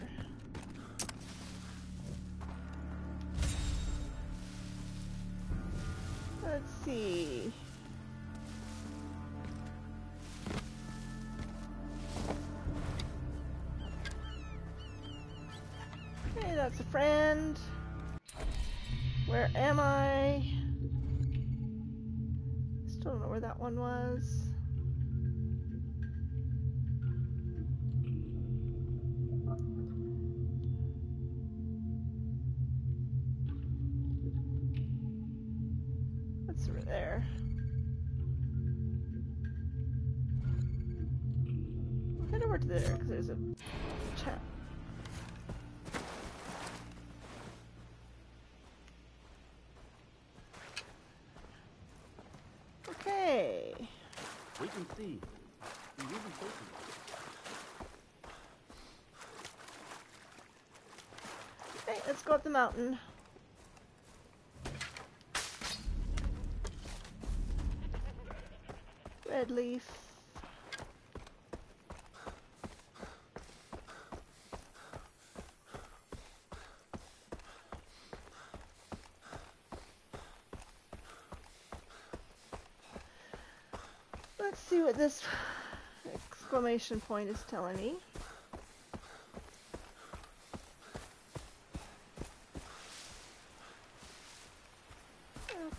We can see. Taking Okay, let's go up the mountain. Red leaf. Let's see what this exclamation point is telling me.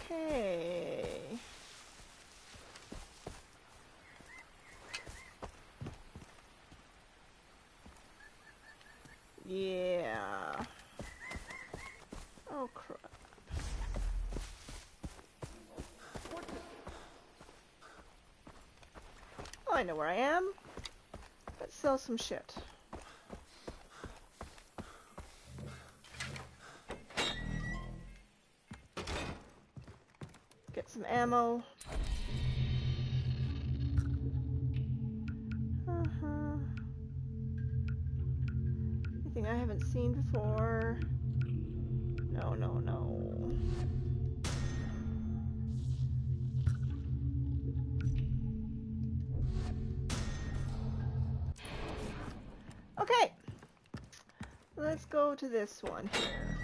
Okay. Yeah. Oh crap. Oh, I know where I am. Let's sell some shit. Get some ammo. This one here.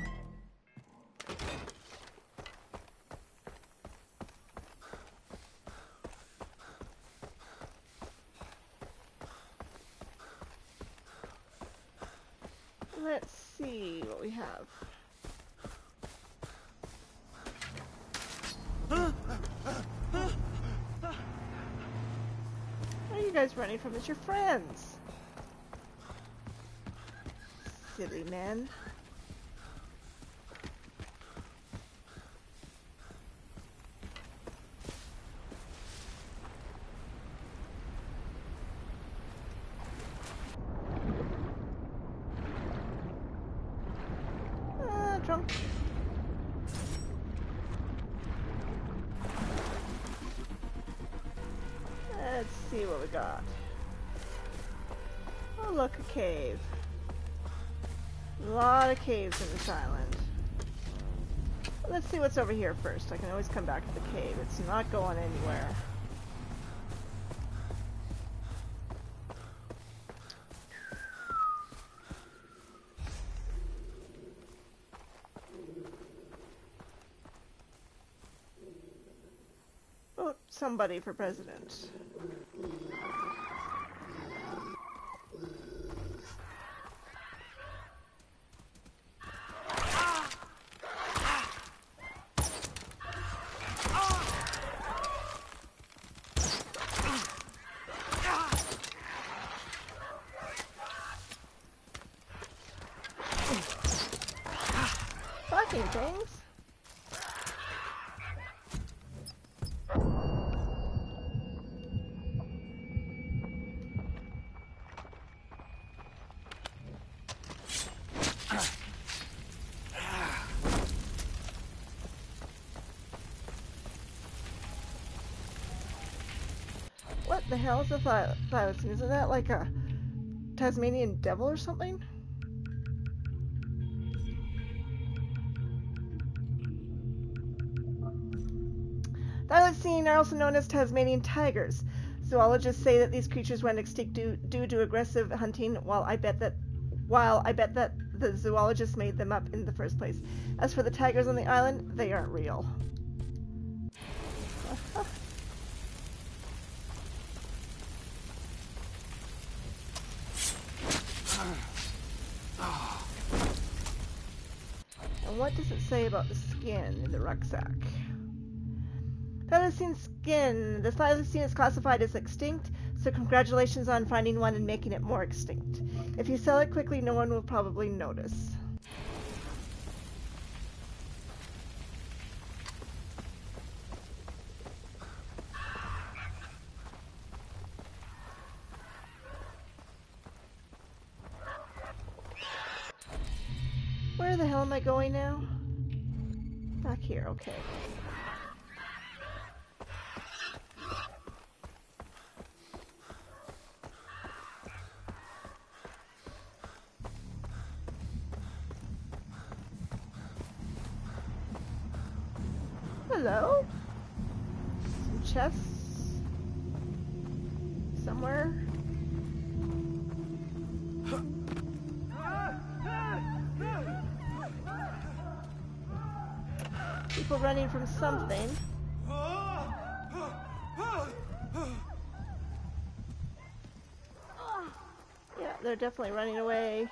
Let's see what we have. Where are you guys running from? It's your friends. Silly man. Over here first. I can always come back to the cave. It's not going anywhere. Oops. somebody for president. Fucking things. What the hell is a thi- thylacine? Isn't that like a Tasmanian devil or something? Thylacine are also known as Tasmanian tigers. Zoologists say that these creatures went extinct due, due to aggressive hunting, while I bet that while I bet that the zoologists made them up in the first place. As for the tigers on the island, they aren't real. And what does it say about the skin in the rucksack? Thylacine skin. The thylacine is classified as extinct, so congratulations on finding one and making it more extinct. If you sell it quickly, no one will probably notice. Where the hell am I going now? Here, okay. Something. Yeah, they're definitely running away.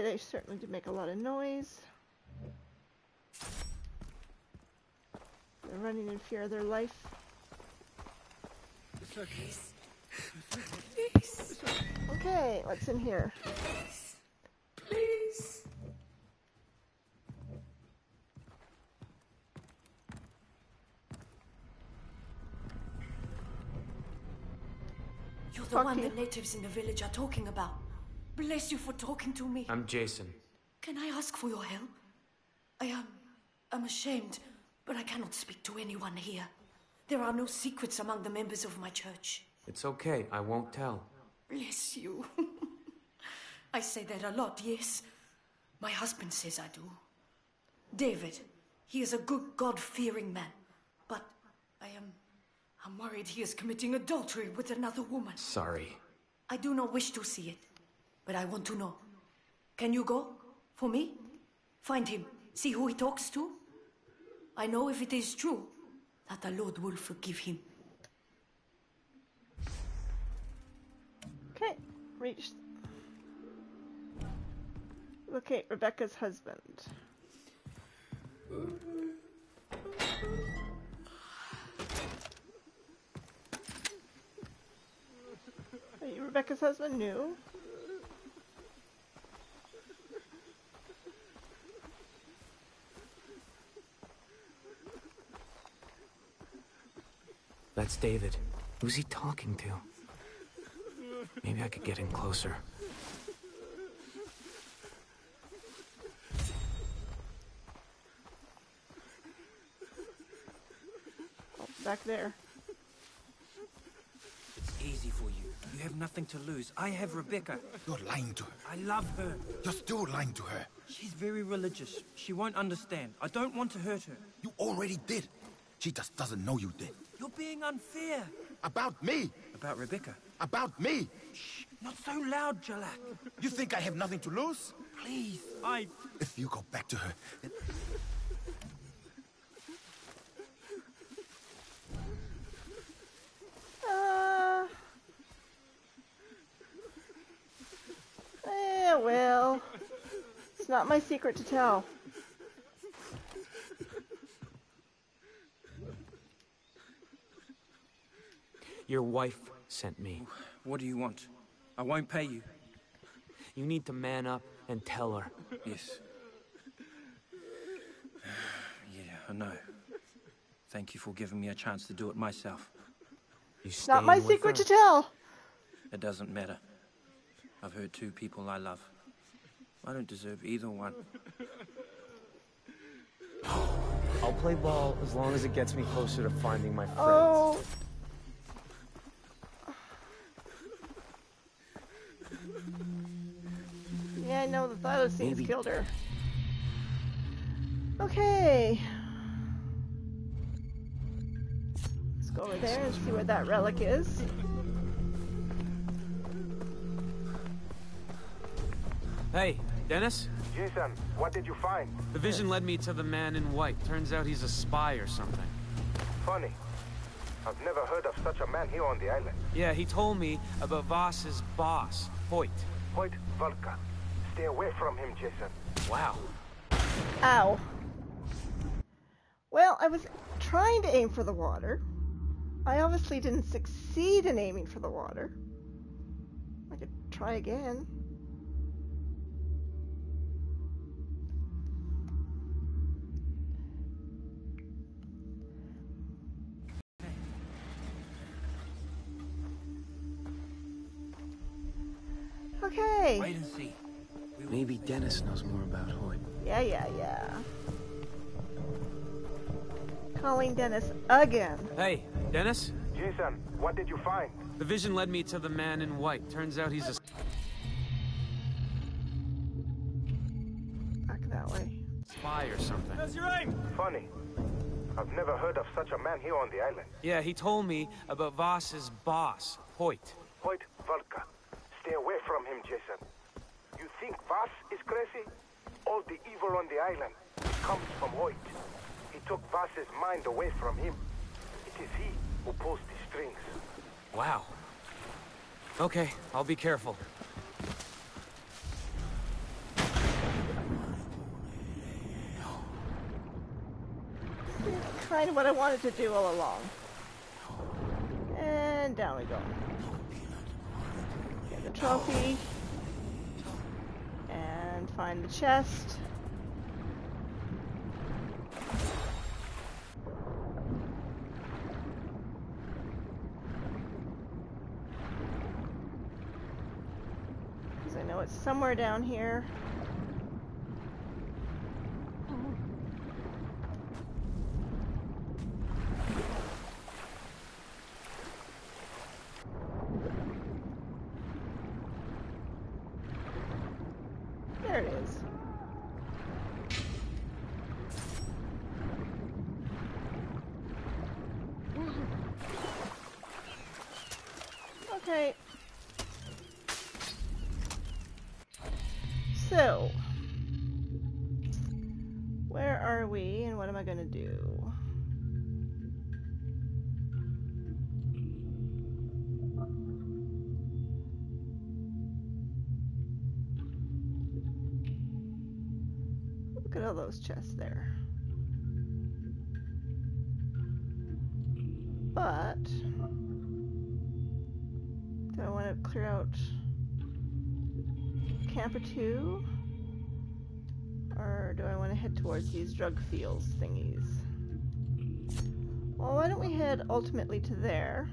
Okay, they certainly did make a lot of noise. They're running in fear of their life. Okay, what's in here? Please. You're the Talk one the natives in the village are talking about. Bless you for talking to me. I'm Jason. Can I ask for your help? I am. I'm ashamed, but I cannot speak to anyone here. There are no secrets among the members of my church. It's okay. I won't tell. Bless you. I say that a lot, yes. My husband says I do. David, he is a good God fearing man. But I am. I'm worried he is committing adultery with another woman. Sorry. I do not wish to see it, but I want to know. Can you go? For me? Find him. See who he talks to? I know if it is true that the Lord will forgive him. Okay, reached. Locate Rebecca's husband. Are you Rebecca's husband? No. That's David. Who's he talking to? Maybe I could get in closer. Oh, back there. It's easy for you. You have nothing to lose. I have Rebecca. You're lying to her. I love her. You're still lying to her. She's very religious. She won't understand. I don't want to hurt her. You already did. She just doesn't know you did. You're being unfair. About me. About Rebecca. About me. Shh, not so loud, Jalak. You think I have nothing to lose? Please, I... If you go back to her, then... Uh... Eh, well... It's not my secret to tell. Your wife sent me. What do you want? I won't pay you. You need to man up and tell her. Yes. yeah, I know. Thank you for giving me a chance to do it myself. You It's not my secret her? to tell. It doesn't matter. I've hurt two people I love. I don't deserve either one. I'll play ball as long as it gets me closer to finding my friends. Oh. Yeah, I know the thylacines Maybe- killed her. Okay. Let's go over there and see where that relic is. Hey, Dennis? Jason, what did you find? The vision led me to the man in white. Turns out he's a spy or something. Funny. I've never heard of such a man here on the island. Yeah, he told me about Vaas's boss, Hoyt. Hoyt Volker. Stay away from him, Jason. Wow. Ow. Well, I was trying to aim for the water. I obviously didn't succeed in aiming for the water. I could try again. Okay. Wait and see. Maybe Dennis knows more about Hoyt. Yeah, yeah, yeah. Calling Dennis again. Hey, Dennis? Jason, what did you find? The vision led me to the man in white. Turns out he's a Back that way. spy or something. How's your aim? Funny. I've never heard of such a man here on the island. Yeah, he told me about Vaas's boss, Hoyt. Hoyt Volker. Stay away from him, Jason. You think Vaas is crazy? All the evil on the island comes from Hoyt. He took Vaas's mind away from him. It is he who pulls the strings. Wow. Okay, I'll be careful. Kind of what I wanted to do all along. And down we go. Get the trophy. And find the chest. Because I know it's somewhere down here. Chests there. But do I want to clear out camper 2? Or do I want to head towards these drug fields thingies? Well, why don't we head ultimately to there?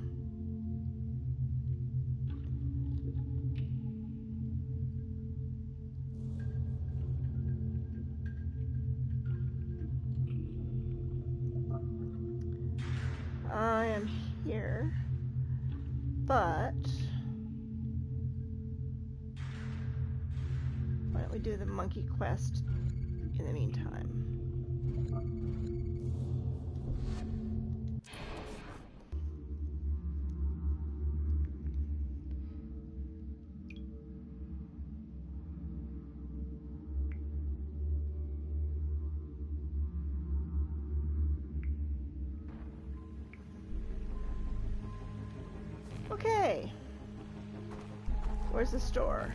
Monkey quest in the meantime? Okay. Where's the store?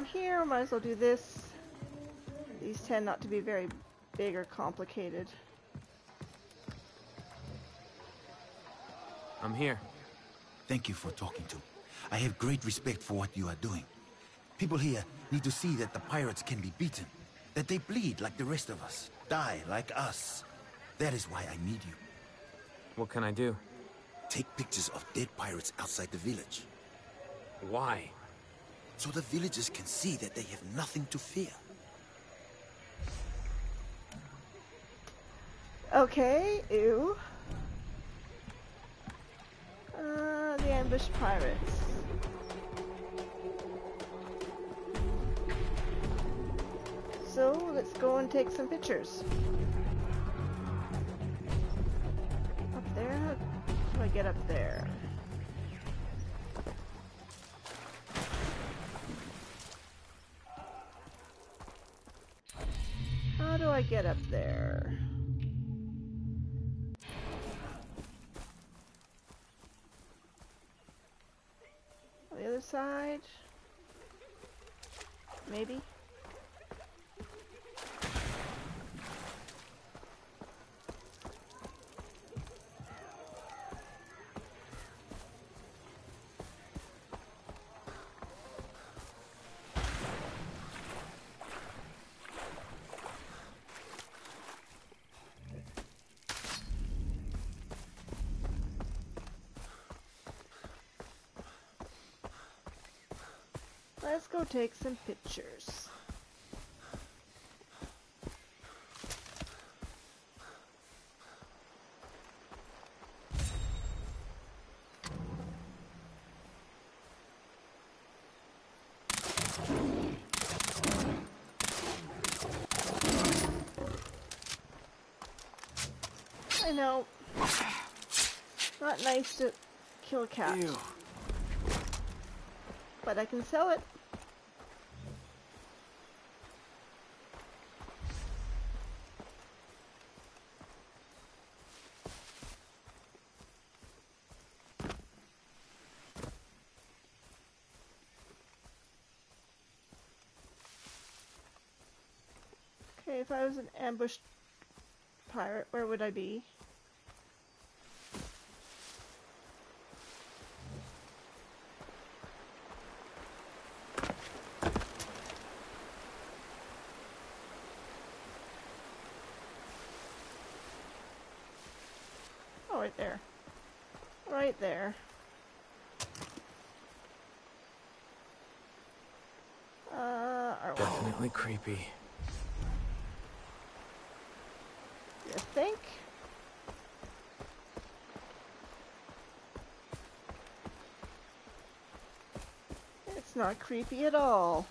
Okay, well I'm here, might as well do this. These tend not to be very big or complicated. I'm here. Thank you for talking to. Me. I have great respect for what you are doing. People here need to see that the pirates can be beaten. That they bleed like the rest of us. Die like us. That is why I need you. What can I do? Take pictures of dead pirates outside the village. Why? So the villagers can see that they have nothing to fear. Okay, ew. Uh, the ambush pirates. So, let's go and take some pictures. Up there? How do I get up there? I get up there? On the other side? Maybe? Let's go take some pictures. I know. Not nice to kill a cat. Ew. But I can sell it. If I was an ambushed pirate, where would I be? Oh, right there. Right there. Uh, Definitely creepy. think. It's not creepy at all.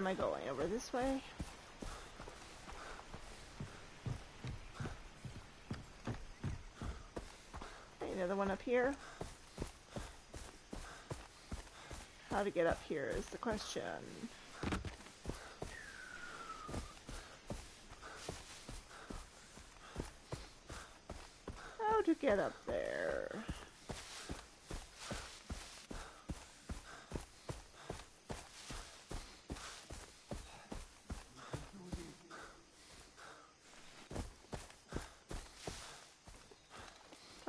Am I going? Over this way? Another one up here. How to get up here is the question. How to get up there?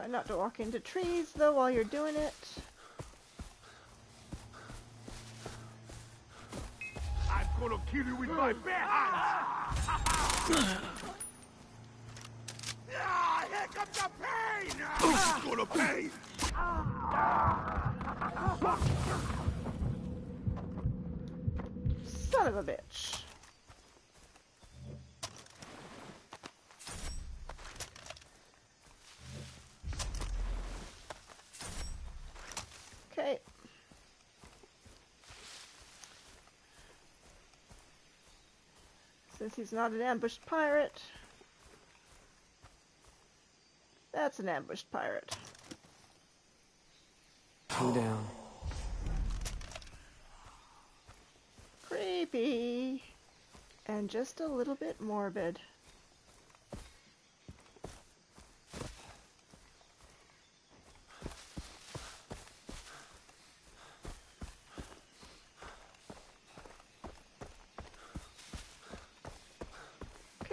Try not to walk into trees though while you're doing it. I'm gonna kill you with my bare hands! ah, here comes the pain! Who's gonna pay? Son of a bitch. Okay. Since he's not an ambushed pirate, that's an ambushed pirate. Two down. Creepy. And just a little bit morbid.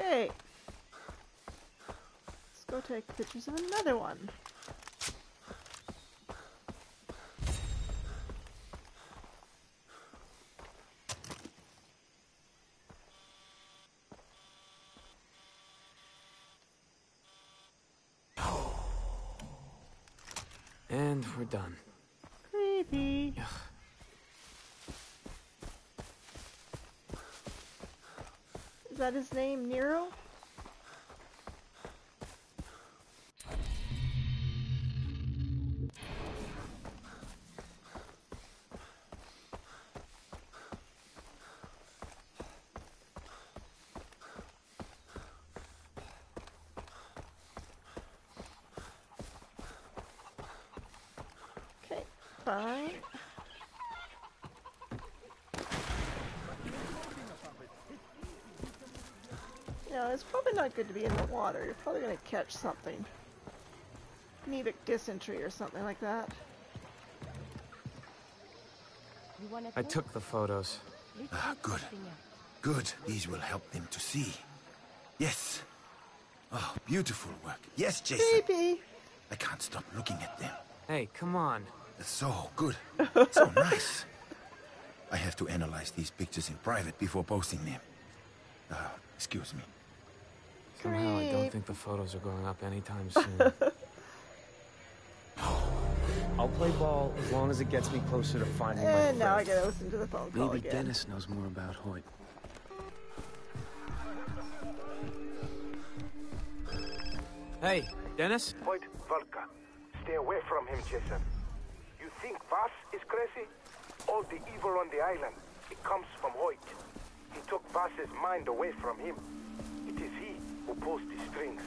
Okay. Let's go take pictures of another one. And we're done. Creepy. Is that his name, Nero? Fine. No, it's probably not good to be in the water. You're probably going to catch something. Amoebic dysentery or something like that. I took the photos. Ah, good. Good. These will help them to see. Yes. Oh, beautiful work. Yes, Jason. Creepy. I can't stop looking at them. Hey, come on. So good. So nice. I have to analyze these pictures in private before posting them. Uh, excuse me. Somehow I don't think the photos are going up anytime soon. I'll play ball as long as it gets me closer to finding my And now I gotta listen to the phone call Maybe. Dennis knows more about Hoyt. Hey, Dennis? Hoyt Volker. Stay away from him, Jason. Vaas is crazy? All the evil on the island, it comes from Hoyt. He took Vaas's mind away from him. It is he who pulls the strings.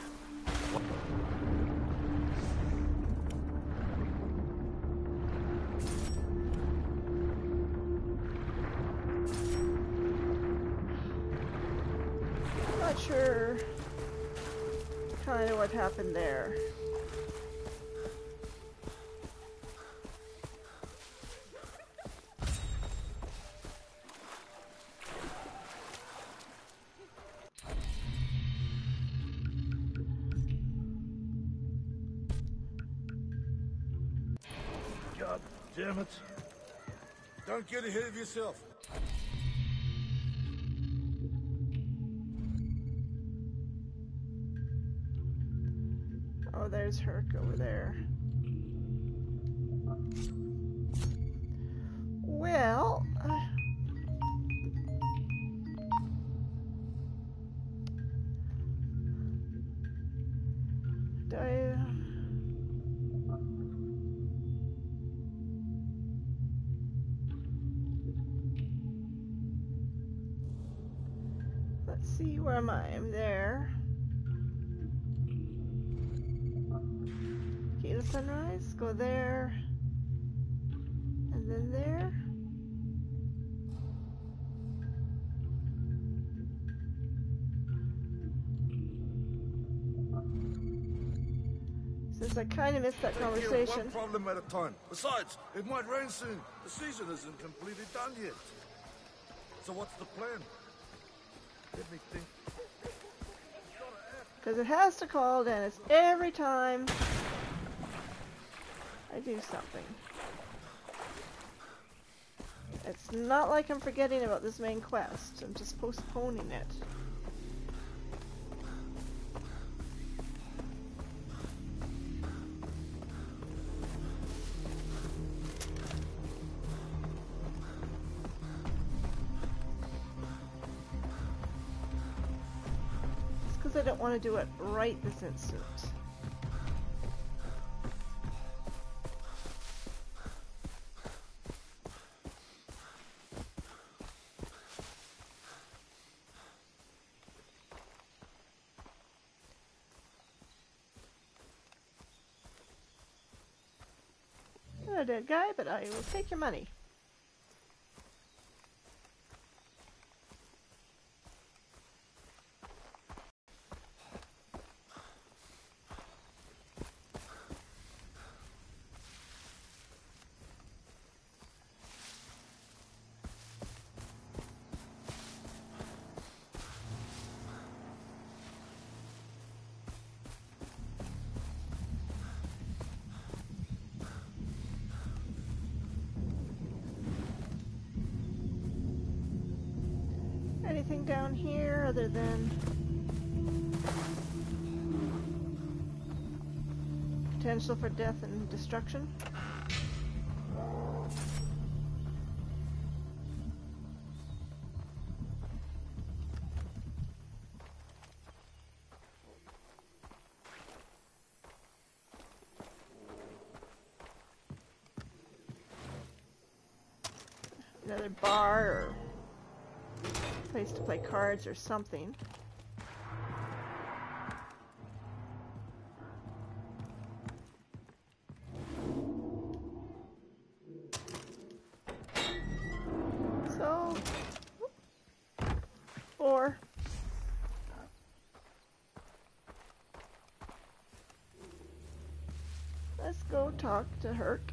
Not sure kind of what happened there. Get ahead of yourself. See, where am I? I'm there. Key to Sunrise, go there, and then there. Since I kind of missed that of conversation. One problem at a time. Besides, it might rain soon. The season isn't completely done yet. So what's the plan? Let me think. Because it has to call Dennis every time I do something. It's not like I'm forgetting about this main quest. I'm just postponing it. Want to do it right this instant. You're a dead guy, but I will take your money. Potential for death and destruction? Another bar or place to play cards or something. So, or let's go talk to Hurk.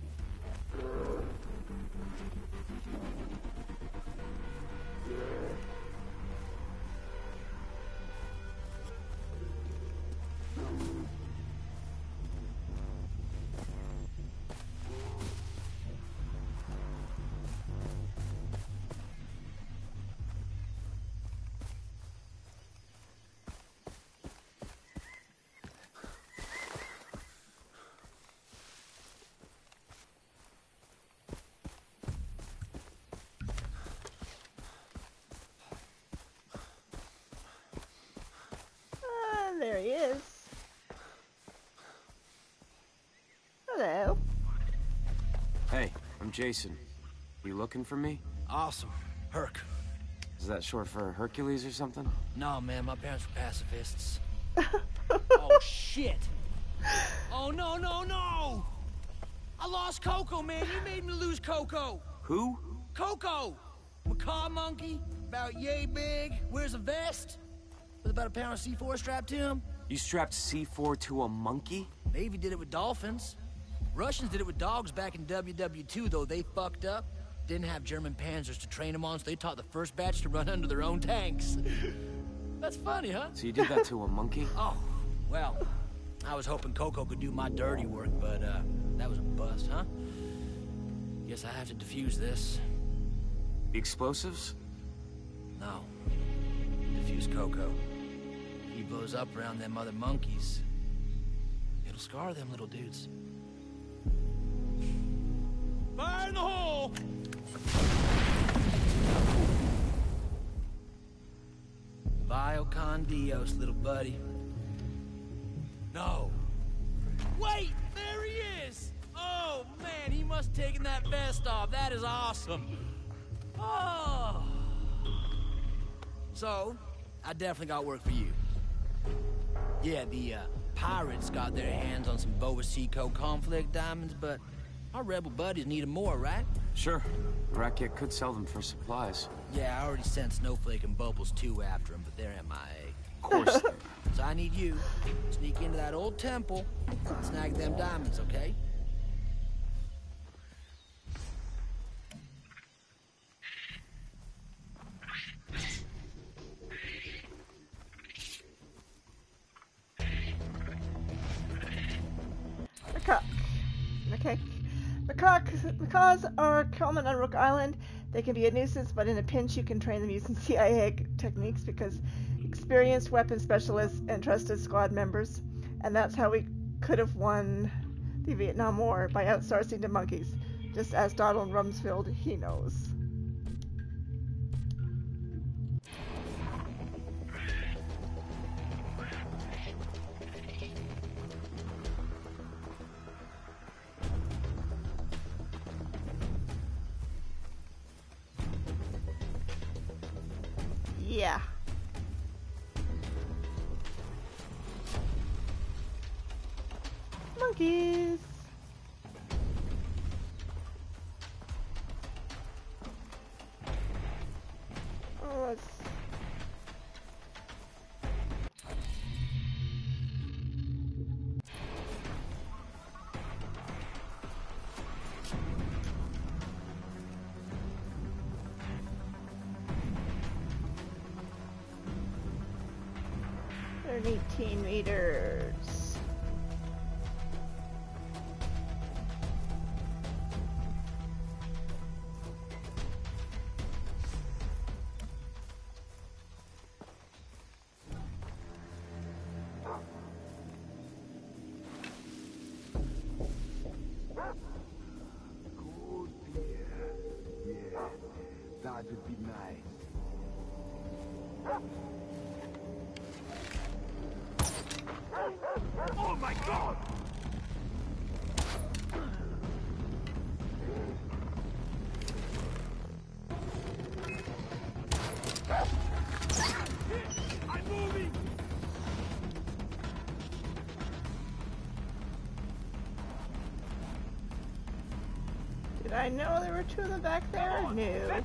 I'm Jason. You looking for me? Awesome. Hurk. Is that short for Hercules or something? No, man, my parents were pacifists. oh, shit. Oh, no, no, no! I lost Coco, man. You made me lose Coco. Who? Coco! Macaque monkey, about yay big, wears a vest, with about a pound of C4 strapped to him. You strapped C4 to a monkey? Navy did it with dolphins. Russians did it with dogs back in WW2, though they fucked up. Didn't have German panzers to train them on, so they taught the first batch to run under their own tanks. That's funny, huh? So you did that to a monkey? Oh, well, I was hoping Coco could do my dirty work, but uh, that was a bust, huh? Guess I have to defuse this. The explosives? No. Defuse Coco. He blows up around them other monkeys. It'll scar them little dudes. Fire in the hole! Vio con Dios, little buddy. No. Wait, there he is! Oh, man, he must have taken that vest off. That is awesome. Oh. So, I definitely got work for you. Yeah, the uh, pirates got their hands on some Boa Seco conflict diamonds, but our rebel buddies need 'em more, right? Sure. Rakyat could sell them for supplies. Yeah, I already sent Snowflake and Bubbles too after him, but they're MIA. Of course. So I need you to sneak into that old temple and snag them diamonds, okay? Macaws are common on Rook Island. They can be a nuisance, but in a pinch you can train them using CIA techniques because experienced weapon specialists and trusted squad members. And that's how we could have won the Vietnam War by outsourcing to monkeys. Just as Donald Rumsfeld, he knows. Oh my god! I'm moving! Did I know there were two of them back there? No.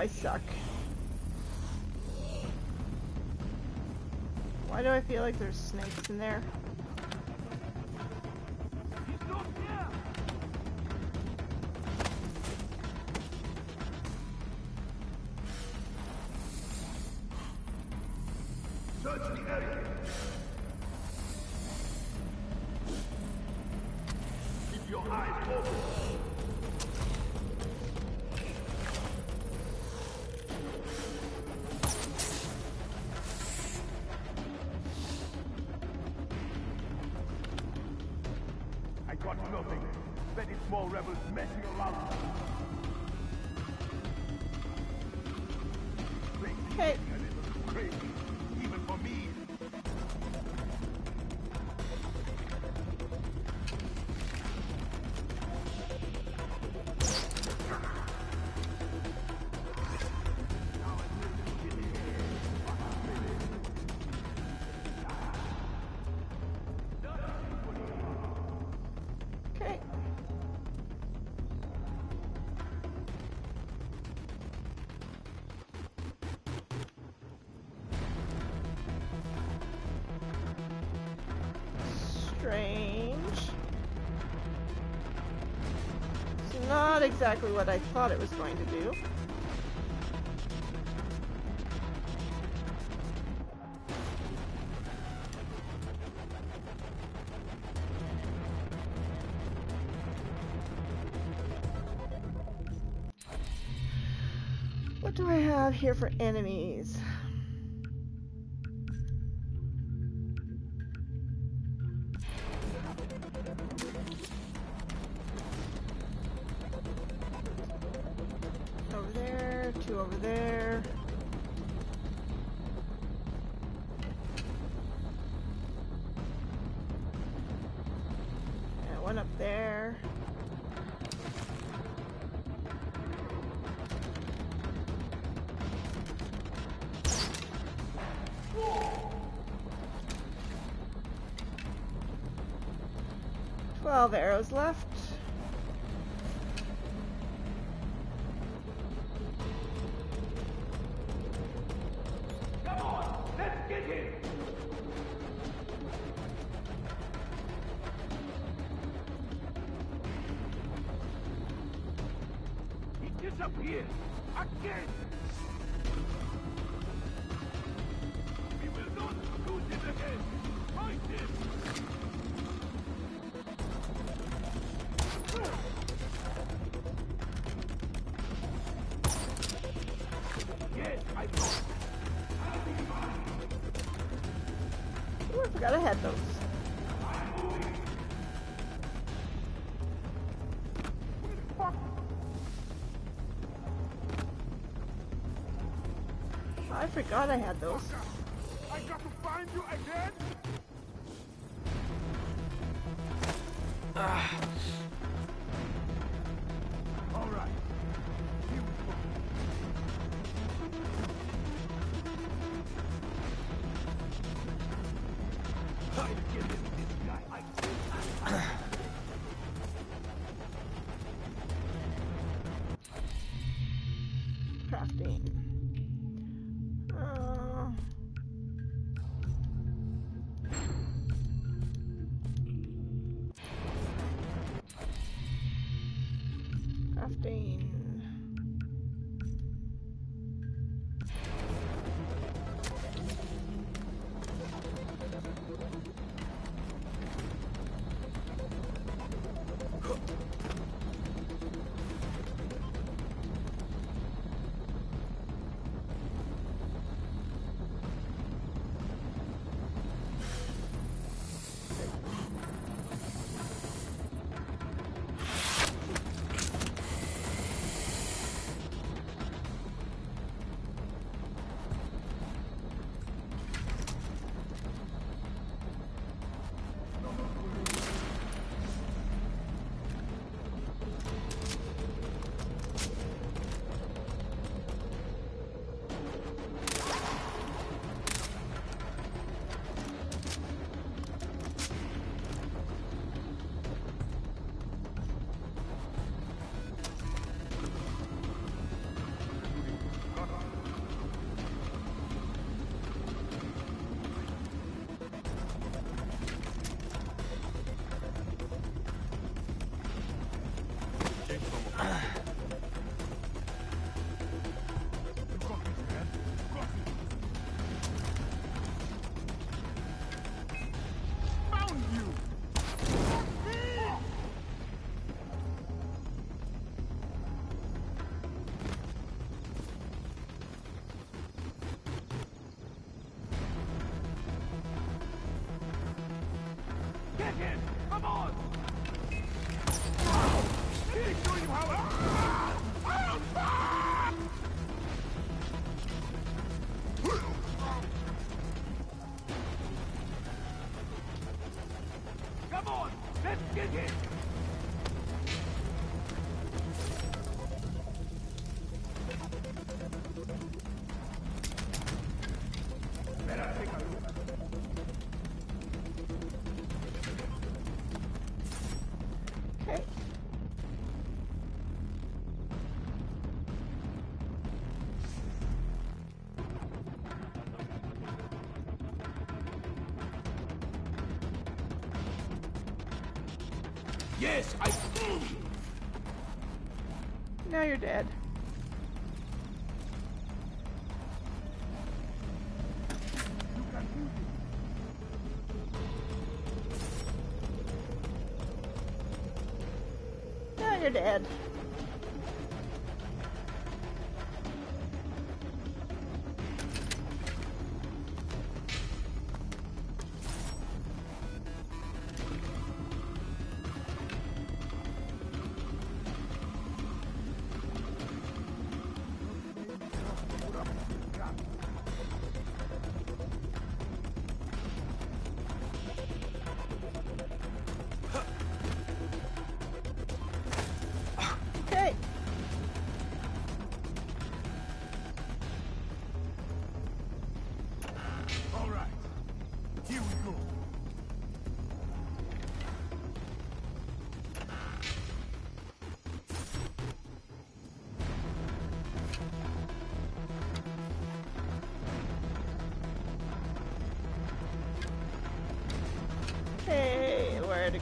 I suck. Why do I feel like there's snakes in there? exactly what I thought it was going to do. What do I have here for enemies? 12 arrows left. Come on, let's get him! God, I had those. Yes, I. Now you're dead. Now you're dead.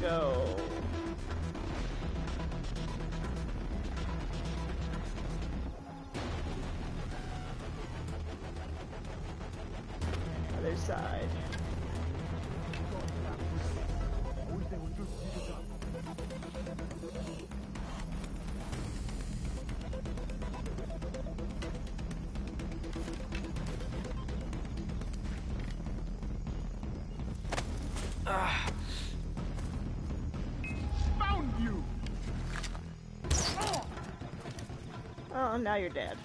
Go? Now you're dead.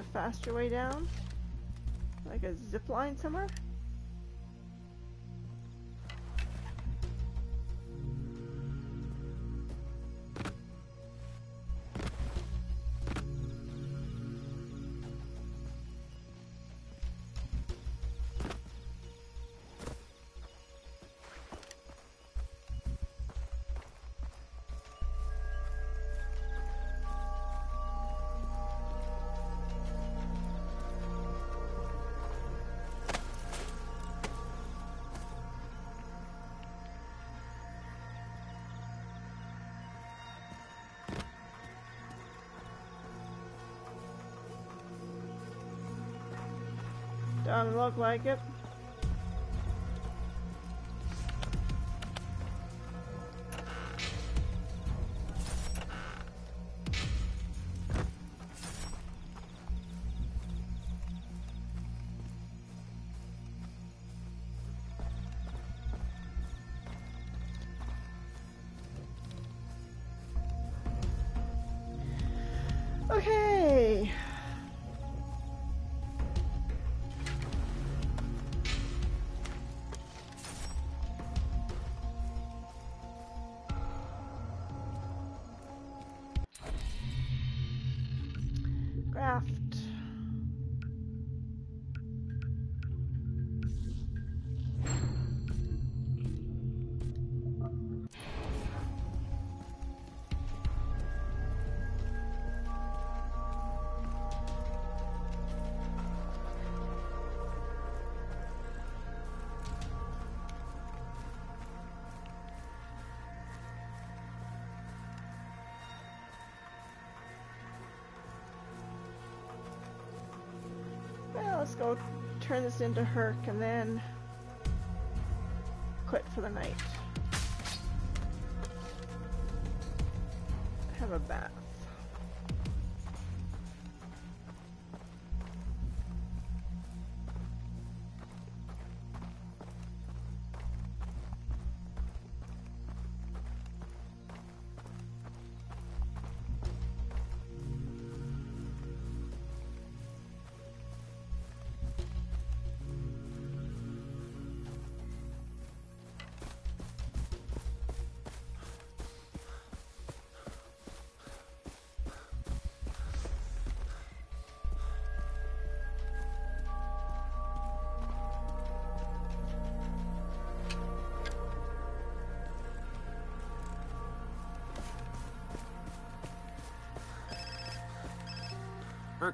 A faster way down? Like a zip line somewhere? Doesn't look like it. Go turn this into Hurk and then quit for the night. Have a bath.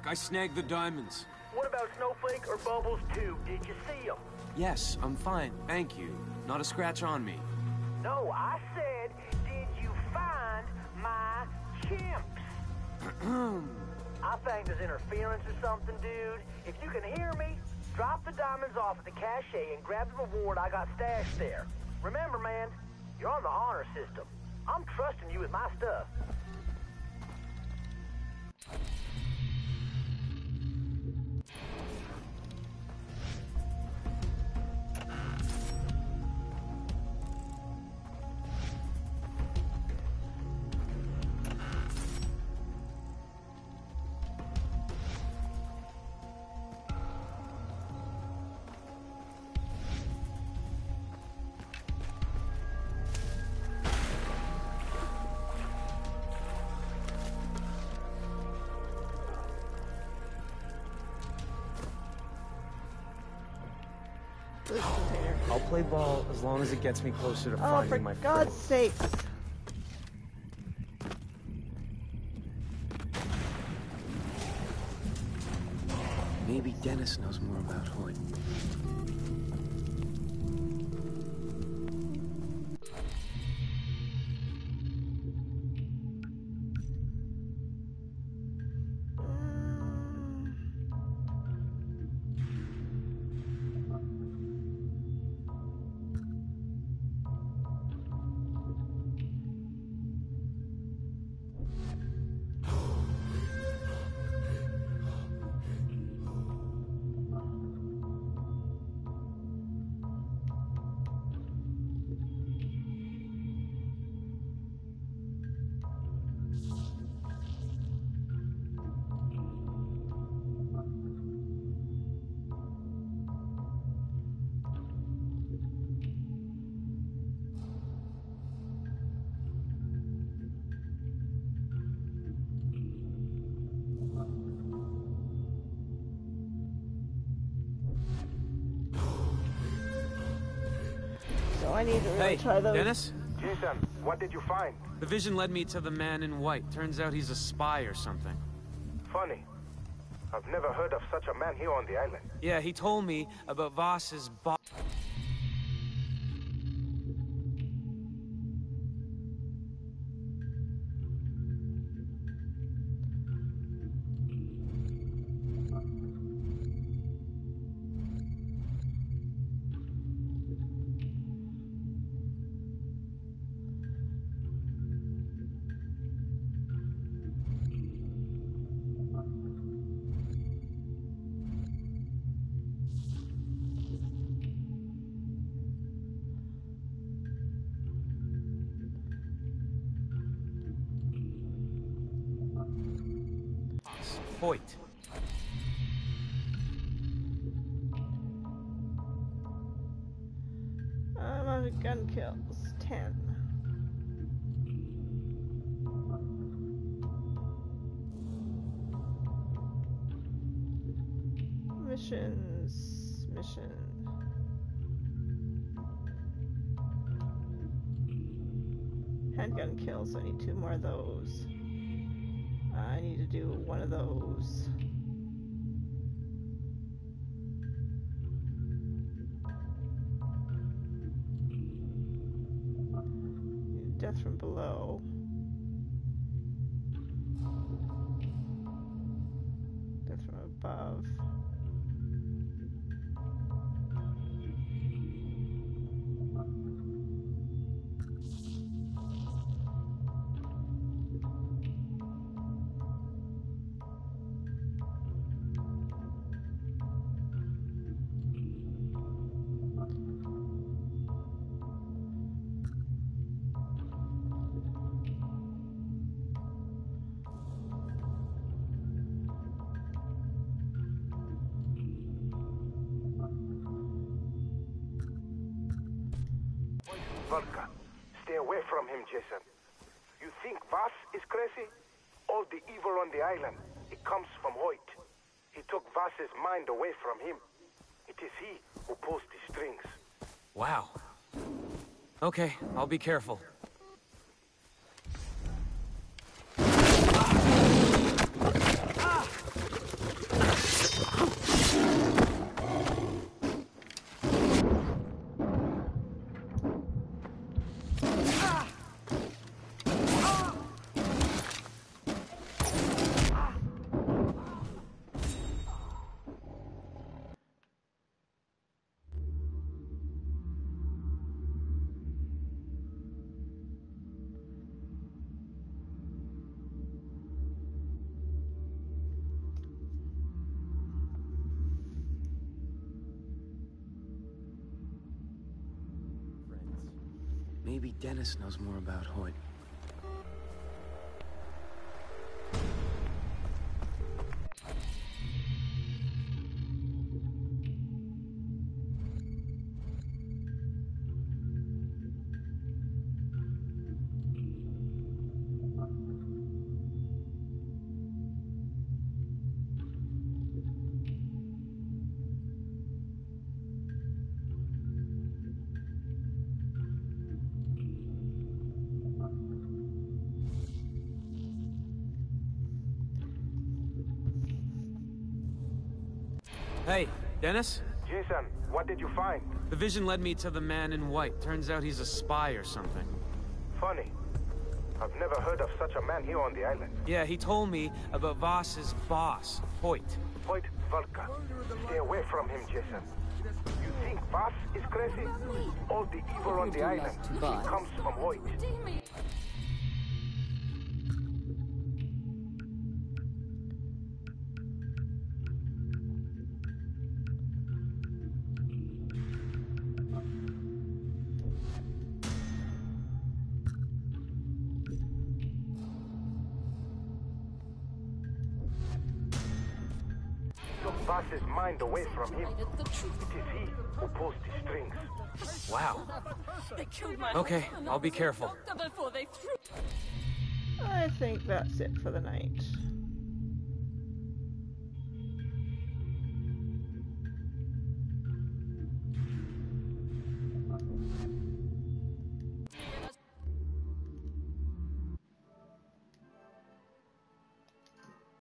I snagged the diamonds. What about Snowflake or Bubbles too? Did you see them? Yes, I'm fine, thank you. Not a scratch on me. No, I said, did you find my chimps? I think there's interference or something, dude. If you can hear me, drop the diamonds off at the cache and grab the reward I got stashed there. Remember, man, you're on the honor system. I'm trusting you with my stuff. Play ball as long as it gets me closer to Oh, finding for my God's friends. sakes. Maybe Dennis knows more about Hoyt. I need to really Hey, try those. Dennis? Jason, what did you find? The vision led me to the man in white. Turns out he's a spy or something. Funny. I've never heard of such a man here on the island. Yeah, he told me about Vaas's boss. Hoyt. I'm of gun kills. Ten. Missions. Mission. Handgun kills. I need two more of those. Need to do one of those. Death from below. Island, it comes from Hoyt. He took Vaas's mind away from him. It is he who pulls the strings. Wow. Okay, I'll be careful. Knows more about Hoyt. Dennis? Jason, what did you find? The vision led me to the man in white. Turns out he's a spy or something. Funny. I've never heard of such a man here on the island. Yeah, he told me about Vaas's boss, Hoyt. Hoyt Volker. Stay away from him, Jason. You think Vaas is crazy? All the evil on the island, comes from Hoyt. From him. It is he who pulls the strings. Wow. They killed my Okay. I'll be careful. Before they threw I think that's it for the night.